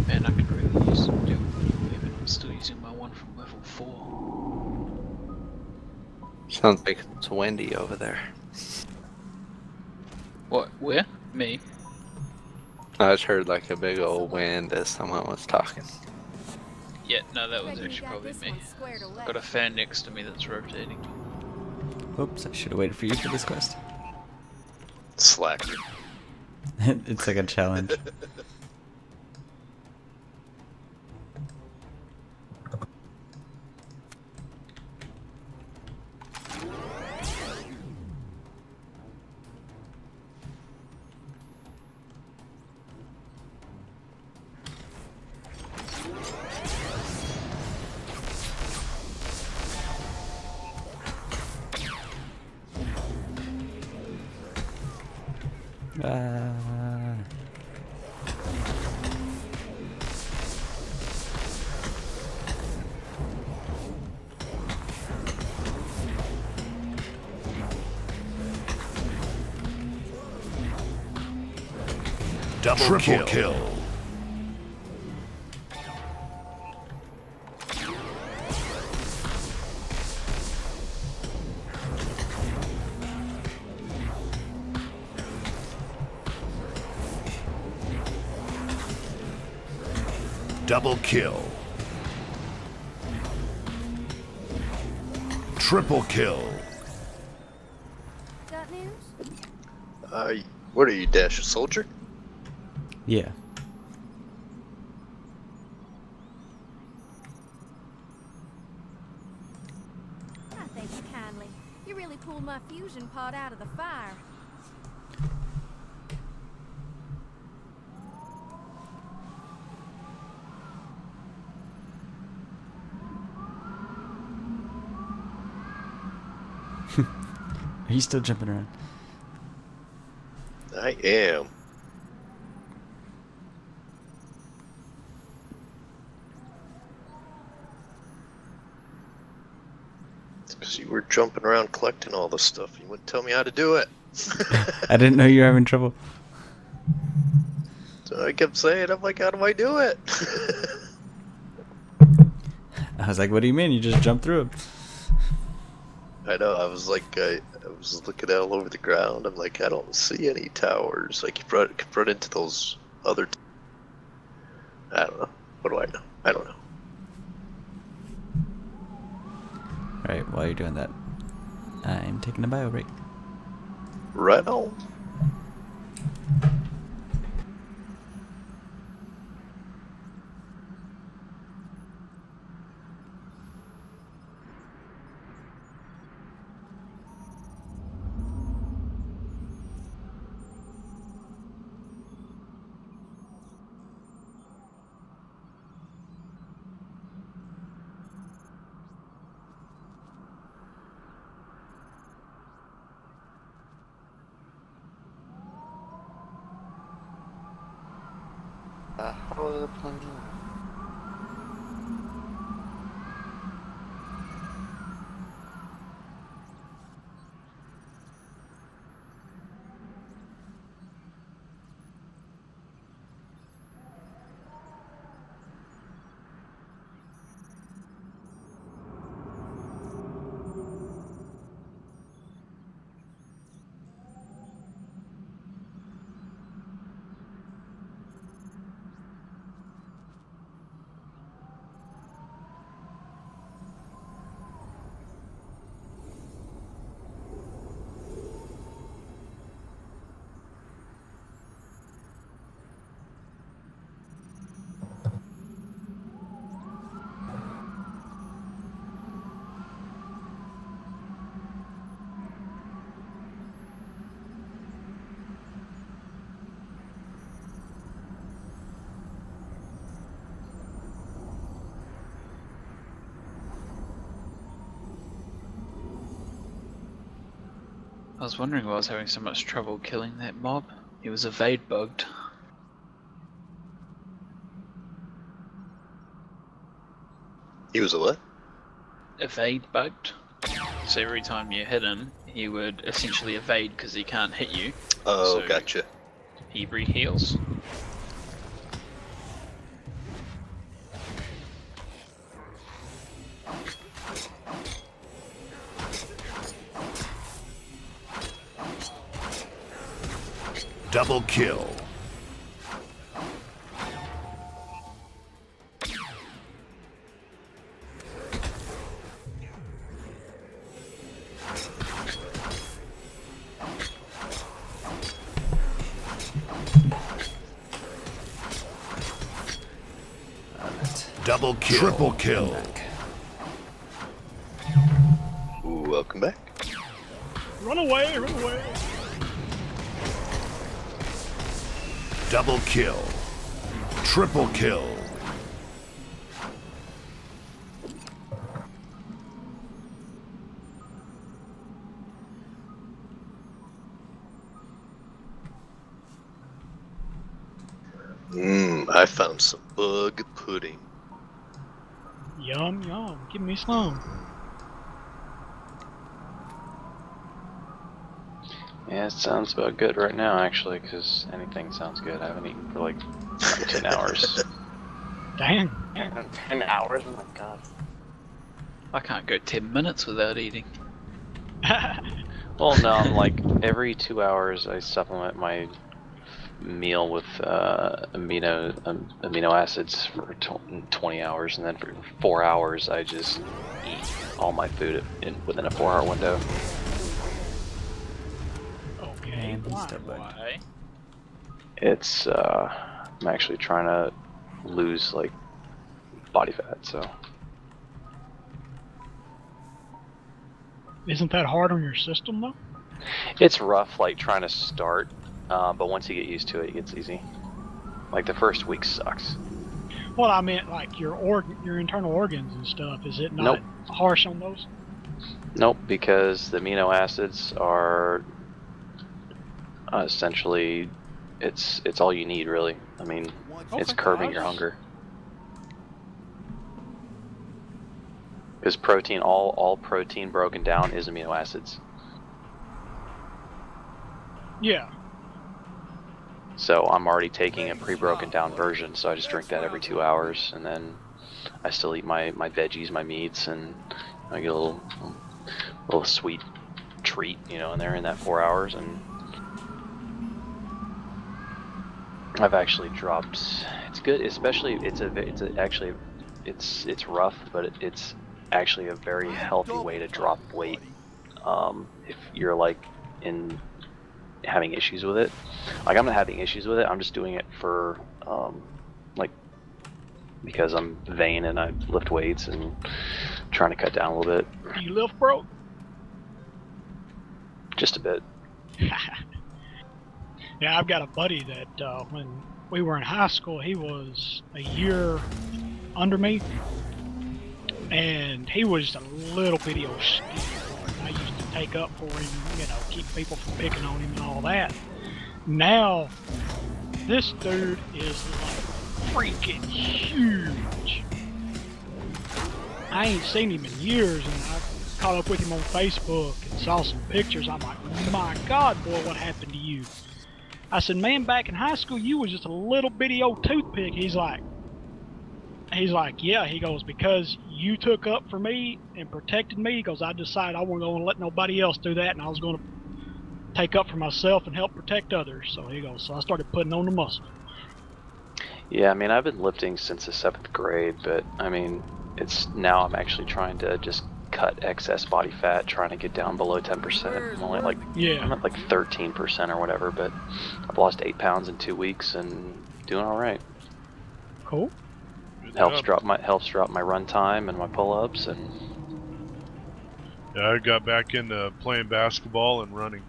Man, I could really use some dual weapon. I'm still using my one from level 4. Sounds like it's windy over there. What? Where? Me? I just heard like a big old wind as someone was talking. Yeah, no, that was actually probably me. Got a fan next to me that's rotating. Oops, I should have waited for you for this quest. Slacker. it's like a challenge. Double Triple kill. kill. Double kill. Triple kill. Got news? Uh, what are you, Dash? A soldier? Yeah. I thank you kindly. You really pulled my fusion pod out of the fire. Are you still jumping around? I am. Because you were jumping around collecting all this stuff. You wouldn't tell me how to do it. I didn't know you were having trouble. So I kept saying, I'm like, how do I do it? I was like, what do you mean? You just jumped through him. I know, I was like, I, I was looking all over the ground. I'm like, I don't see any towers. Like, you brought, you brought into those other. T- I don't know. What do I know? I don't know. Alright, while you're doing that, I'm taking a bio break. Right on. I was wondering why I was having so much trouble killing that mob. He was evade bugged. He was a what? Evade bugged. So every time you hit him, he would essentially evade because he can't hit you. Oh, So gotcha. He re-heals. Double kill. Double kill. Triple kill. Double kill. Triple kill. Mmm, I found some bug pudding. Yum, yum. Give me some. Yeah, it sounds about good right now, actually, because anything sounds good. I haven't eaten for like 10 hours. Dang. Ten hours? Oh my god. I can't go 10 minutes without eating. Well, no, I'm like every two hours I supplement my meal with uh, amino um, amino acids for tw 20 hours, and then for four hours I just eat all my food in, within a four-hour window. Okay. Why? Why? It's uh, I'm actually trying to lose like body fat, so Isn't that hard on your system though? it's rough like trying to start, uh, but once you get used to it, it gets easy. Like the first week sucks. Well, I meant like your org, your internal organs and stuff. Is it not Nope. harsh on those? Nope, because the amino acids are uh, essentially it's it's all you need really. I mean, it's Okay. curbing your hunger. Because protein, all all protein broken down is amino acids. Yeah. So I'm already taking a pre-broken down version, so I just drink that every two hours, and then I still eat my, my veggies, my meats, and I get a little little sweet treat, you know, in there in that four hours, and I've actually dropped. It's good, especially it's a it's a, actually it's it's rough, but it, it's actually a very healthy way to drop weight. Um, if you're like in having issues with it, like I'm not having issues with it. I'm just doing it for um, like because I'm vain and I lift weights and trying to cut down a little bit, you lift broke? just a bit. Yeah, I've got a buddy that uh, when we were in high school, he was a year under me, and he was a little bitty old boy. I used to take up for him, you know, keep people from picking on him and all that. Now, this dude is like freaking huge. I ain't seen him in years, and I caught up with him on Facebook and saw some pictures. I'm like, my God, boy, what happened to you? I said, man, back in high school, you was just a little bitty old toothpick. He's like, he's like, yeah. He goes, because you took up for me and protected me. He goes, I decided I wasn't going to let nobody else do that, and I was going to take up for myself and help protect others. So he goes, so I started putting on the muscle. Yeah, I mean I've been lifting since the seventh grade, but I mean it's now I'm actually trying to just cut excess body fat, trying to get down below 10%. I'm only at like Yeah. I'm at like 13% or whatever, but I've lost eight pounds in two weeks and doing all right. Cool. Helps job. drop my helps drop my run time and my pull-ups and Yeah, I got back into playing basketball and running.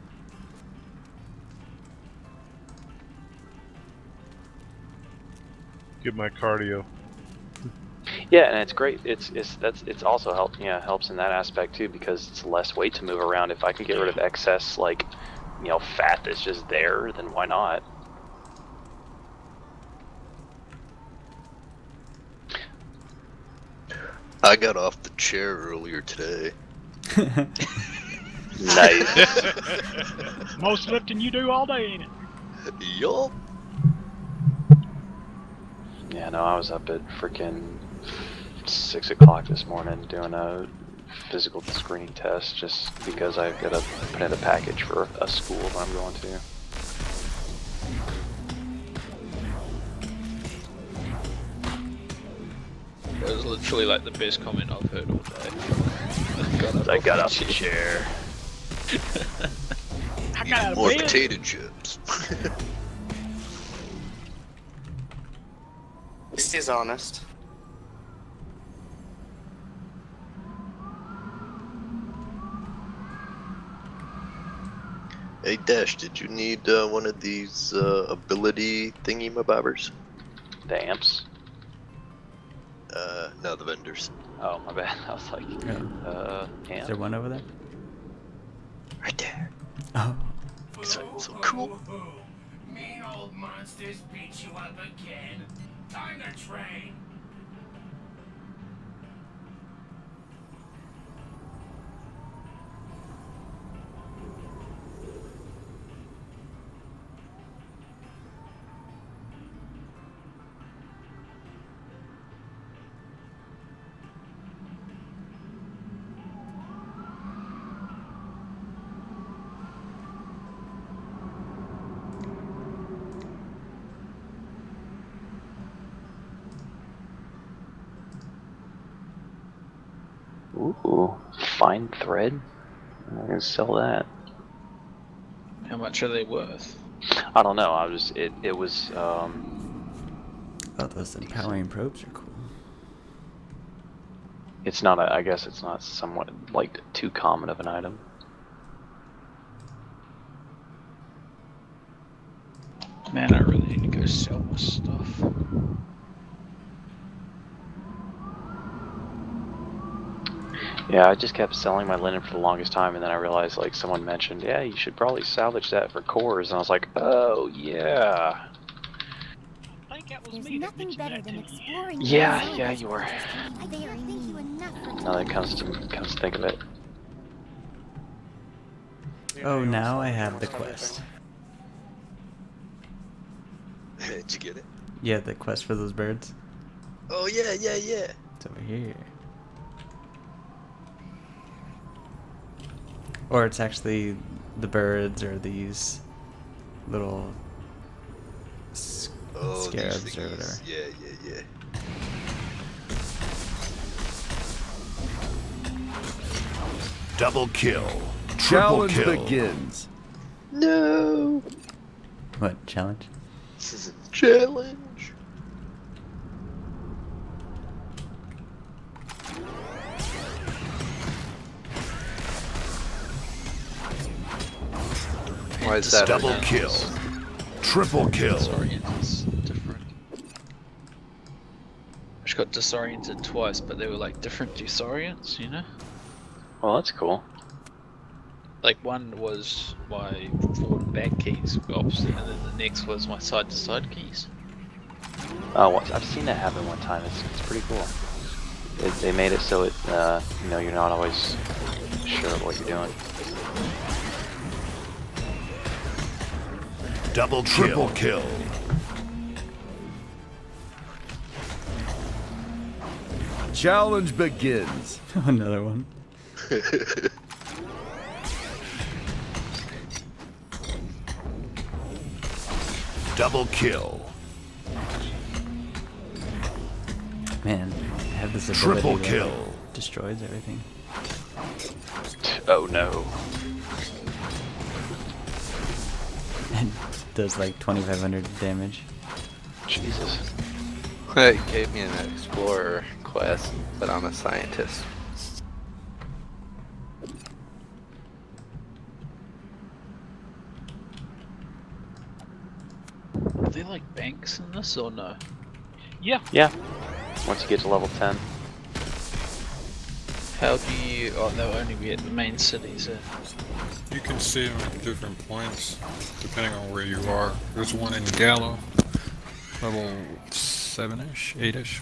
Get my cardio. Yeah, and it's great. It's it's that's it's also help yeah helps in that aspect too because it's less weight to move around. If I can get rid of excess like you know fat that's just there, then why not? I got off the chair earlier today. Nice. Most lifting you do all day, ain't it? Yup. Yeah, no, I was up at freaking six o'clock this morning doing a physical screening test just because I've got to put in a package for a school that I'm going to. It was literally like the best comment I've heard all day. I got off the chair. I got out of More bed. potato chips. At least he's honest. Hey Dash, did you need uh, one of these uh, ability thingy mabobbers? The amps? Uh, no, the vendors. Oh, my bad. I was like, uh, Is there one over there? Right there. Oh. So, so cool. Mean old monsters beat you up again. Time to train. Ooh, fine thread. I'm gonna sell that. How much are they worth? I don't know. I was it. It was um. Oh, those empowering probes are cool. It's not a. I guess it's not somewhat like too common of an item. Man, I really need to go sell my stuff. Yeah, I just kept selling my linen for the longest time, and then I realized like someone mentioned, yeah, you should probably salvage that for cores, and I was like, oh yeah. I think that was There's nothing better than exploring Yeah, your yeah, you were. I think I thank you enough for Now that comes to comes to think of it. Oh, now I have the quest. Did you get it? Yeah, the quest for those birds. Oh yeah, yeah, yeah. It's over here. Or it's actually the birds or these little s- Oh, these or whatever. Yeah, yeah, yeah. Double kill. Triple Challenge kill. begins. No. What challenge? This is a Challenge. Why is that? Double again? kill. Triple kill. Disorient's different. I just got disoriented twice, but they were like different disorients, you know? Well, that's cool. Like one was my forward and back keys were opposite, and then the next was my side to side keys. Oh, I've seen that happen one time. It's it's pretty cool. It, they made it so it uh, you know you're not always sure of what you're doing. Double triple kill. Challenge begins. Another one. Double kill. Man, I have this ability Triple kill. like, destroys everything. Oh no. Does like 2500 damage. Jesus. It gave me an explorer quest, but I'm a scientist. Are they like banks in this or no? Yeah. Yeah. Once you get to level 10. How do you? Oh, they'll only be at the main cities. Uh, You can see them at different points, depending on where you are. There's one in Gallow, level 7-ish, 8-ish.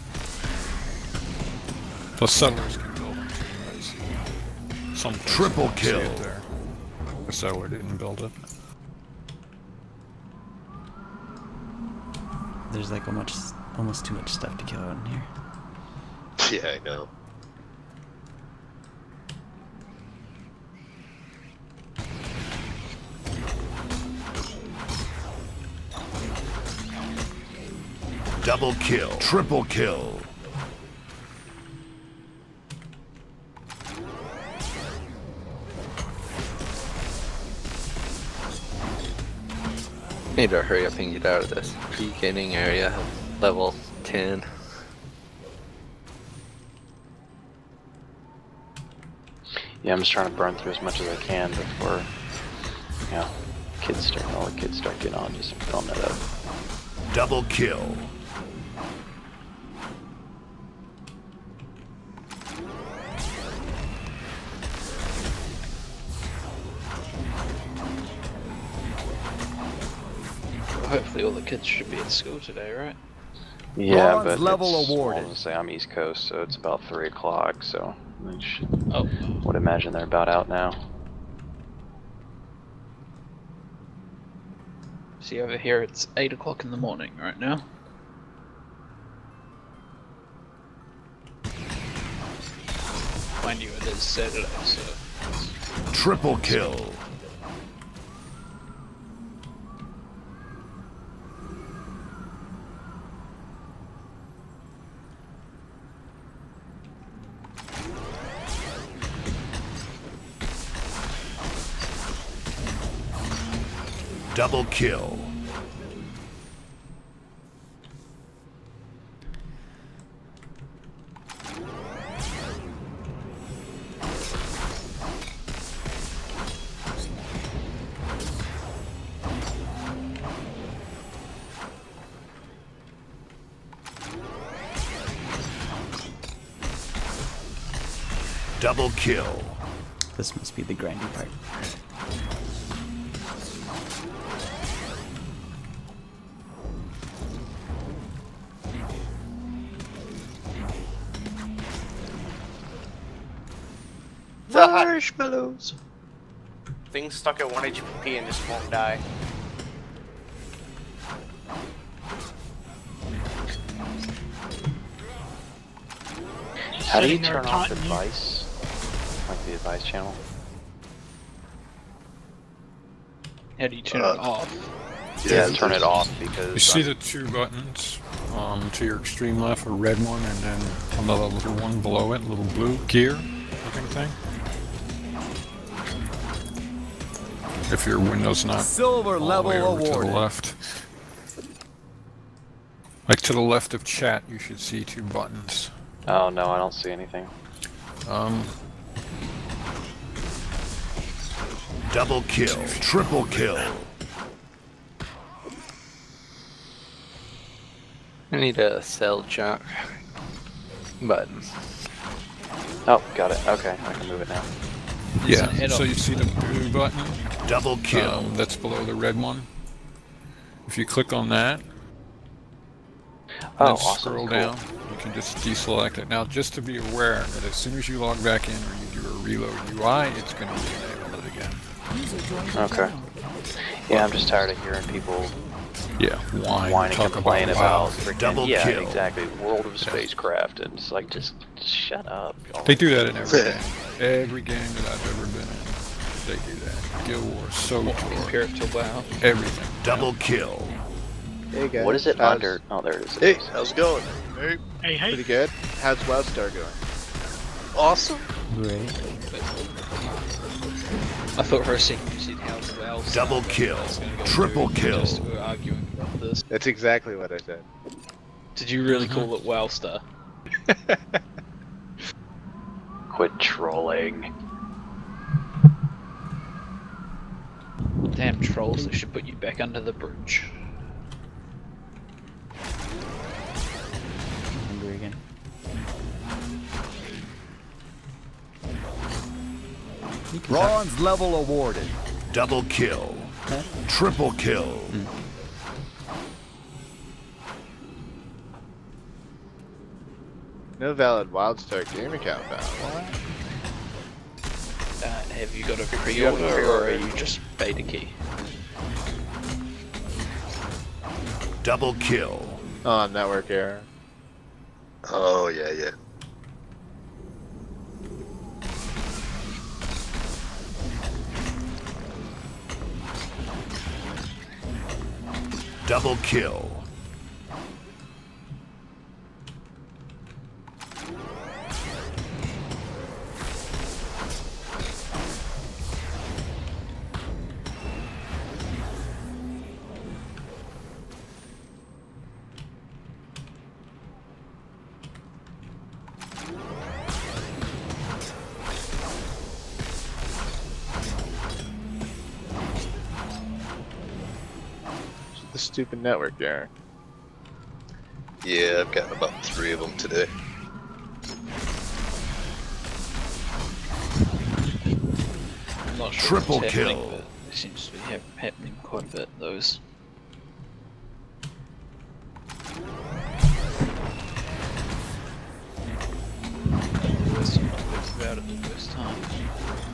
The settlers can build them too, guys. Some Triple you won't see it kill. there. The settler didn't build it. There's like almost almost too much stuff to kill out in here. Yeah, I know. Double kill. Triple kill. Need to hurry up and get out of this beginning area, level 10. Yeah, I'm just trying to burn through as much as I can before, you know, kids start, all the kids start getting on, just filling that up. Double kill. Hopefully, all the kids should be at school today, right? Yeah, Bronze but level it's, awarded. I'll just say I'm East Coast, so it's about 3 o'clock, so I should, Oh, would imagine they're about out now. see over here, it's eight o'clock in the morning right now. Mind you, it is Saturday, so Triple kill. Double kill. Double kill. This must be the grindy part. Marshmallows. Things stuck at 1 HP and just won't die. How do you turn off taunting advice? Like the advice channel? How do you turn Uh, it off? Yeah, turn it off because You see I'm- the two buttons um, to your extreme left, a red one, and then another little one below it, a little blue gear looking thing. If your window's not Silver all the level way over to the left, like to the left of chat, you should see two buttons. Oh no, I don't see anything. Um, Double kill. Triple kill. I need a sell junk button. Oh, got it. Okay, I can move it now. Yeah. head So you see the blue button Double kill. um, that's below the red one. If you click on that, Oh, then awesome. scroll cool. down. You can just deselect it. Now, just to be aware that as soon as you log back in or you do a reload UI, it's going to re-enable it again. User joined your Okay. Yeah, I'm just tired of hearing people Yeah, whine, whine and talk complain about, about, freaking Double yeah, kill. exactly. World of Spacecraft, and it's like just, just shut up. y'all. They do that in every game. Every game that I've ever been in, they do that. Guild Wars, Compare SWTOR, it to WoW. everything. Double kill. Hey guys. What is it how's- under? Oh, there it is. Hey, how's it going? Hey, Hey, hey. Pretty good. How's WildStar going? awesome. Great. I thought for a second you said how's WoW. Double sound, kill. I was gonna go Triple kill. Just we're arguing about this. That's exactly what I said. Did you really mm-hmm. call it WowStar? Quit trolling. Damn trolls! They should put you back under the bridge. Bronze level awarded. Double kill. Triple kill. No valid WildStar game account found. Uh, have you got a You have a pre-order or pre-order. are you just beta key? Double kill. Oh, network error. Oh yeah, yeah. Double kill. Stupid network error. Yeah, I've gotten about three of them today. I'm not sure Triple what's kill. but it seems to be hap- happening quite a bit. Those. Worst time not about it the worst time.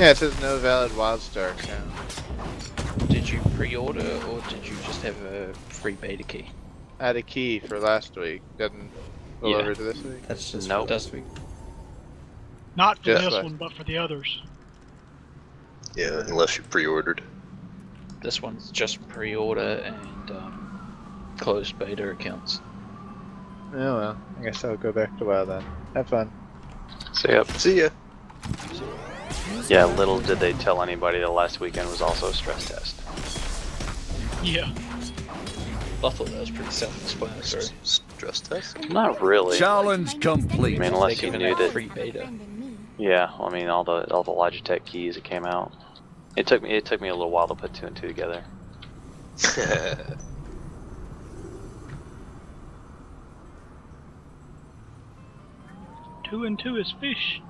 Yeah, it says no valid WildStar account. Did you pre-order or did you just have a free beta key? I had a key for last week. Doesn't go Yeah. over to this week. That's just Nope. for this week. Not for Just this last- one, but for the others. Yeah, unless you pre-ordered. This one's just pre-order and um, closed beta accounts. Oh well, I guess I'll go back to WoW then. Have fun. See ya. See ya. Yeah, little did they tell anybody that last weekend was also a stress test. Yeah. I thought that was pretty self-explanatory. Stress test? Not really. Challenge complete. I mean, unless you knew that. free beta. Yeah, I mean all the all the Logitech keys that came out. It took me it took me a little while to put two and two together. Two and two is fish.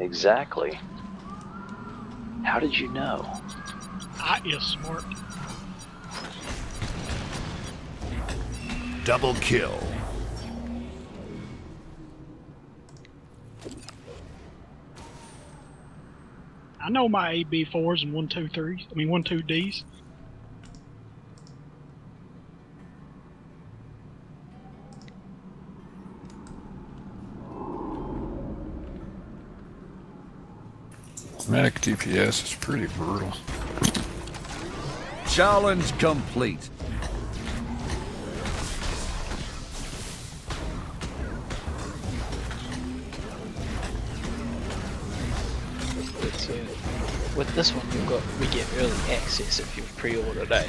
Exactly. How did you know? I is smart. Double kill. I know my AB fours and one two threes. I mean one two Ds. Medic DPS is pretty brutal. Challenge complete. With this one, we've got we get early access if you've pre-ordered it.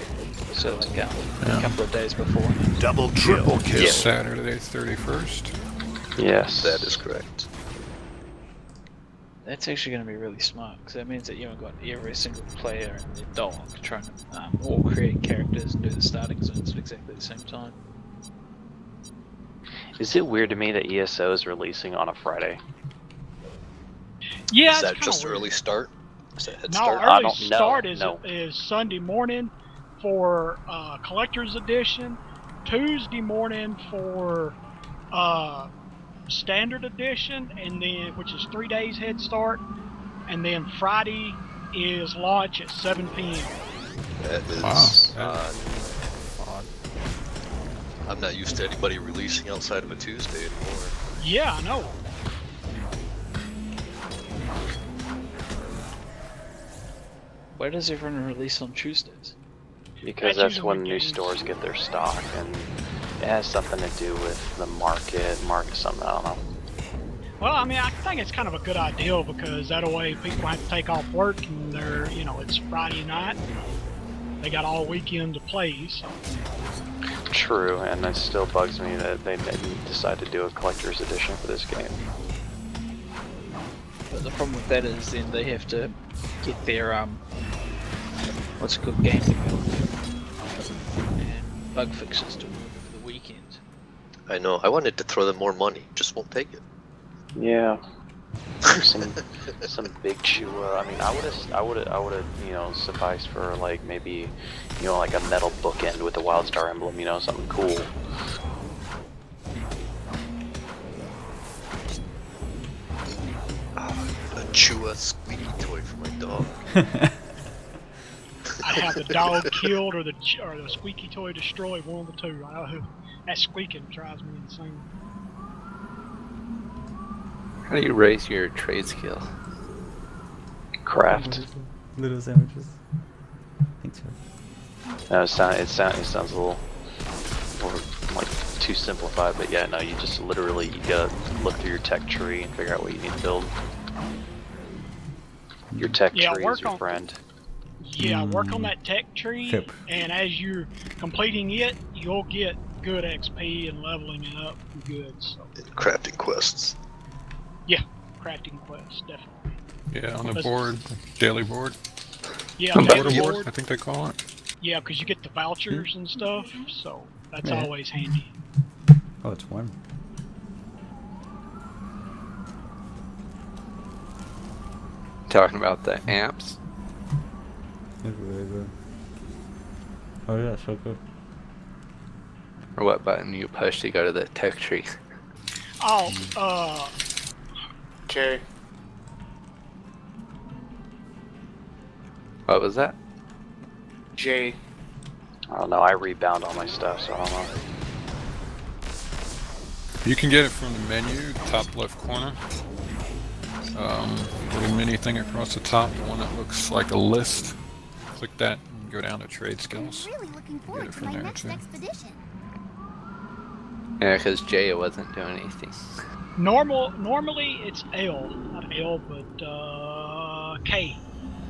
So like um, a couple of days before. Double triple kill. Saturday 31st. Yes. That is correct. That's actually going to be really smart because that means that you haven't got every single player and their dog trying to um, all create characters and do the starting zones at exactly the same time. Is it weird to me that ESO is releasing on a Friday? Yeah, is it's that just weird. early start? Is that head No, start? early don't know, start is no. is Sunday morning for uh, collector's edition, Tuesday morning for uh, standard edition, and then which is three days head start, and then Friday is launch at 7 p.m. That is Wow. odd. I'm not used to anybody releasing outside of a Tuesday anymore. Yeah, I know. Why does everyone release on Tuesdays? Because That's that's when when new stores get their stock, and it has something to do with the market, market something. I don't know. Well, I mean, I think it's kind of a good idea because that way people have to take off work and they're, you know, it's Friday night. They got all weekend to play, so. True, and it still bugs me that they didn't decide to do a collector's edition for this game. But the problem with that is then they have to get their um, what's a good game development and bug fixes to I know. I wanted to throw them more money. Just won't take it. Yeah. some some big chewer. Uh, I mean, I would have, I would have, I would have, you know, sufficed for like maybe, you know, like a metal bookend with the WildStar emblem. You know, something cool. Ah, a Chua squeaky toy for my dog. I'd have the dog killed or the ch- or the squeaky toy destroyed. One of the two. I, that squeaking drives me insane. How do you raise your trade skill? Craft. Little sandwiches. I think so. No, it sound, it sound, it sounds a little, more like too simplified, but yeah, no, you just literally you gotta look through your tech tree and figure out what you need to build. Your tech Yeah, tree work is your on- friend. Yeah, work on mm. that tech tree, Yep. and as you're completing it, you'll get good XP and leveling it up good. So Crafting quests. yeah, crafting quests definitely. Yeah, on the Let's- board, daily board. Yeah, Quarter daily board, board. I think they call it. Yeah, because you get the vouchers and stuff, so that's Yeah. always handy. Oh, it's warm. Talking about the amps. It's really good. Oh yeah, so good. Or what button you push to go to the tech tree? Oh, uh, Jay. What was that? J. I don't know. I rebound all my stuff, so I don't know. You can get it from the menu, top left corner. Um, the mini thing across the top, the one that looks like a list. Click that and go down to trade skills. Really looking Get forward it to from my there next too. expedition. Yeah, because Jaya wasn't doing anything. normal. Normally it's L, not L, but uh, K.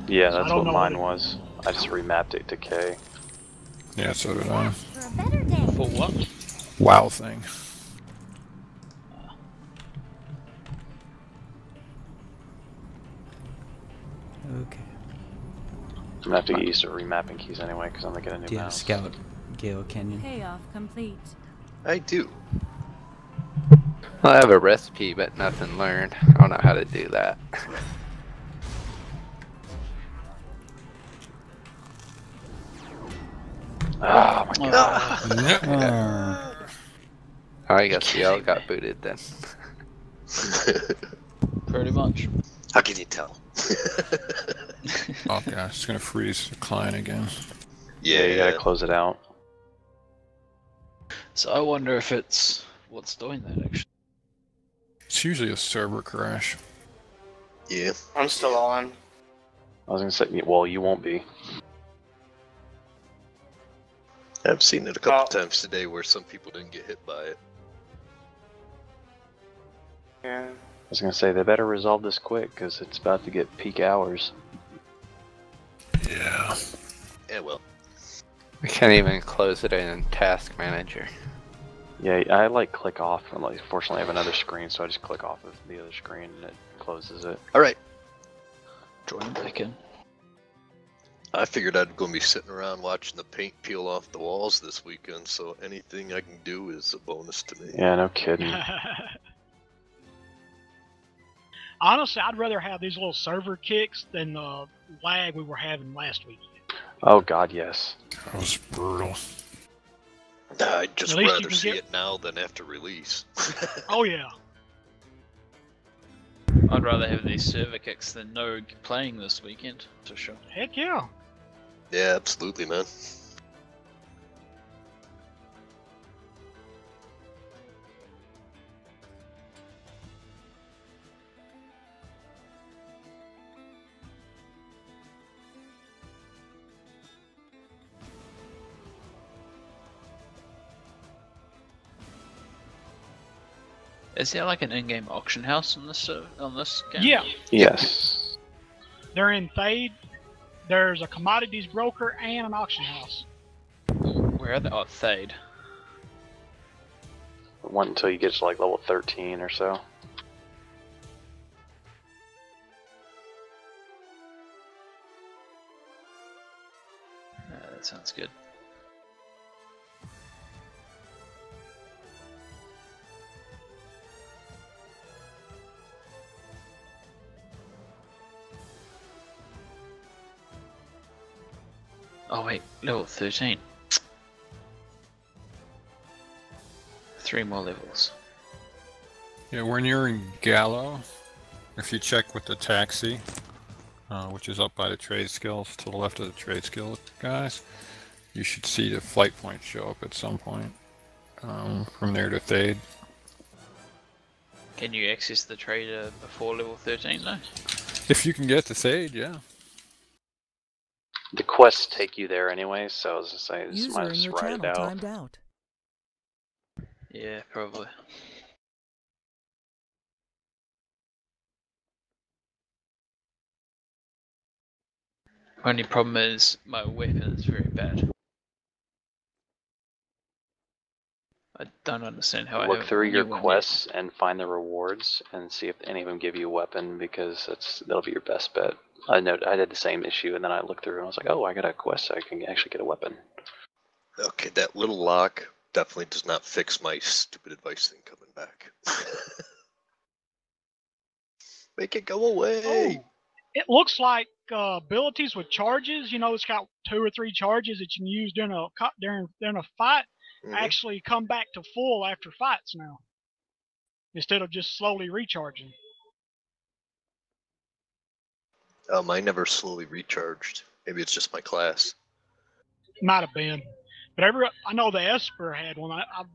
Yeah, So that's what mine what was. I just remapped it to K. Yeah, so did I. For a better day. For what? Wow thing. Okay. I'm gonna have to get used to remapping keys anyway, because I'm gonna get a new Do you have mouse. Scout Gale Canyon? Payoff complete. I do. I have a recipe, but nothing learned. I don't know how to do that. Oh my god. Oh, I guess we all got booted then. Pretty much. How can you tell? Oh gosh, it's gonna freeze the client again. Yeah, you gotta close it out. So I wonder if it's what's doing that actually. It's usually a server crash. Yeah. I'm still on. I was gonna say, well, you won't be. I've seen it a couple Oh. times today where some people didn't get hit by it. Yeah. I was gonna say they better resolve this quick, because it's about to get peak hours. Yeah. Yeah, well. We can't even close it in Task Manager. Yeah, I like click off. and, Like, fortunately, I have another screen, so I just click off of the other screen and it closes it. All right. Join back in. I figured I'd go be sitting around watching the paint peel off the walls this weekend, so anything I can do is a bonus to me. Yeah, no kidding. Honestly, I'd rather have these little server kicks than the lag we were having last week. Oh God, yes. That was brutal. I'd just At rather see get- it now than after release. Oh yeah. I'd rather have these server kicks than no playing this weekend, for sure. Heck yeah. yeah, absolutely, man. Is there like an in-game auction house on this uh, on this game? Yeah. Yes. They're in Thayd. There's a commodities broker and an auction house. Where are they? Oh, Thayd. One until you get to like level 13 or so. Uh, that sounds good. Level 13. Three more levels. Yeah, when you're in Gallow, if you check with the taxi, uh, which is up by the trade skills to the left of the trade skill guys, you should see the flight point show up at some point. Um, from there to Thayd. Can you access the trader before level 13 though? If you can get to Thayd, yeah. The quests take you there anyway, so I was just saying, just User might in as your write it out. timed out. Yeah, probably. Only problem is my weapon is very bad. I don't understand how I Look have through your new one yet. quests and find the rewards and see if any of them give you a weapon because that's that'll be your best bet. I know I did the same issue and then I looked through and I was like, oh, I got a quest, so I can actually get a weapon. Okay, that little lock definitely does not fix my stupid advice thing coming back. Make it go away. It looks like uh, abilities with charges. You know, it's got two or three charges that you can use during a during during a fight. Mhm. Actually, come back to full after fights now, instead of just slowly recharging. Oh, mine never slowly recharged. Maybe it's just my class. Might have been, but every I know the Esper had one. I, I've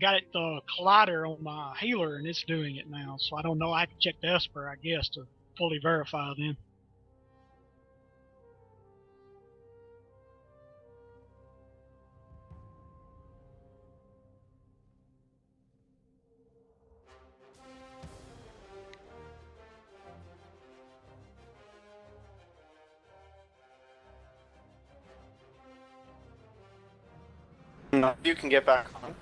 got it the Collider on my healer, and it's doing it now. So I don't know. I to check the Esper, I guess, to fully verify then. You can get back on.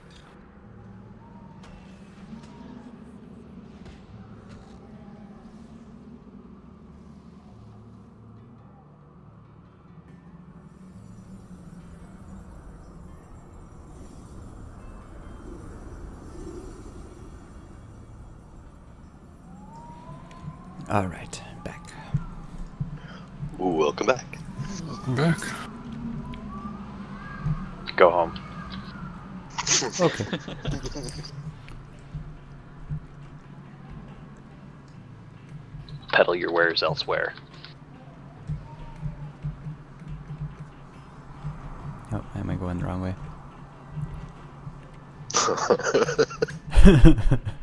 All right, back. Welcome back. Welcome back. Go home. Okay. Peddle your wares elsewhere. Oh, am I going the wrong way?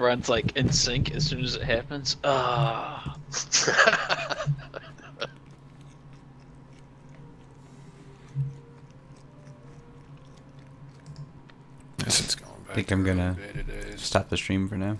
everyone's like in sync as soon as it happens. Ah. Yes, it's going back. I think I'm gonna early beta days. stop the stream for now.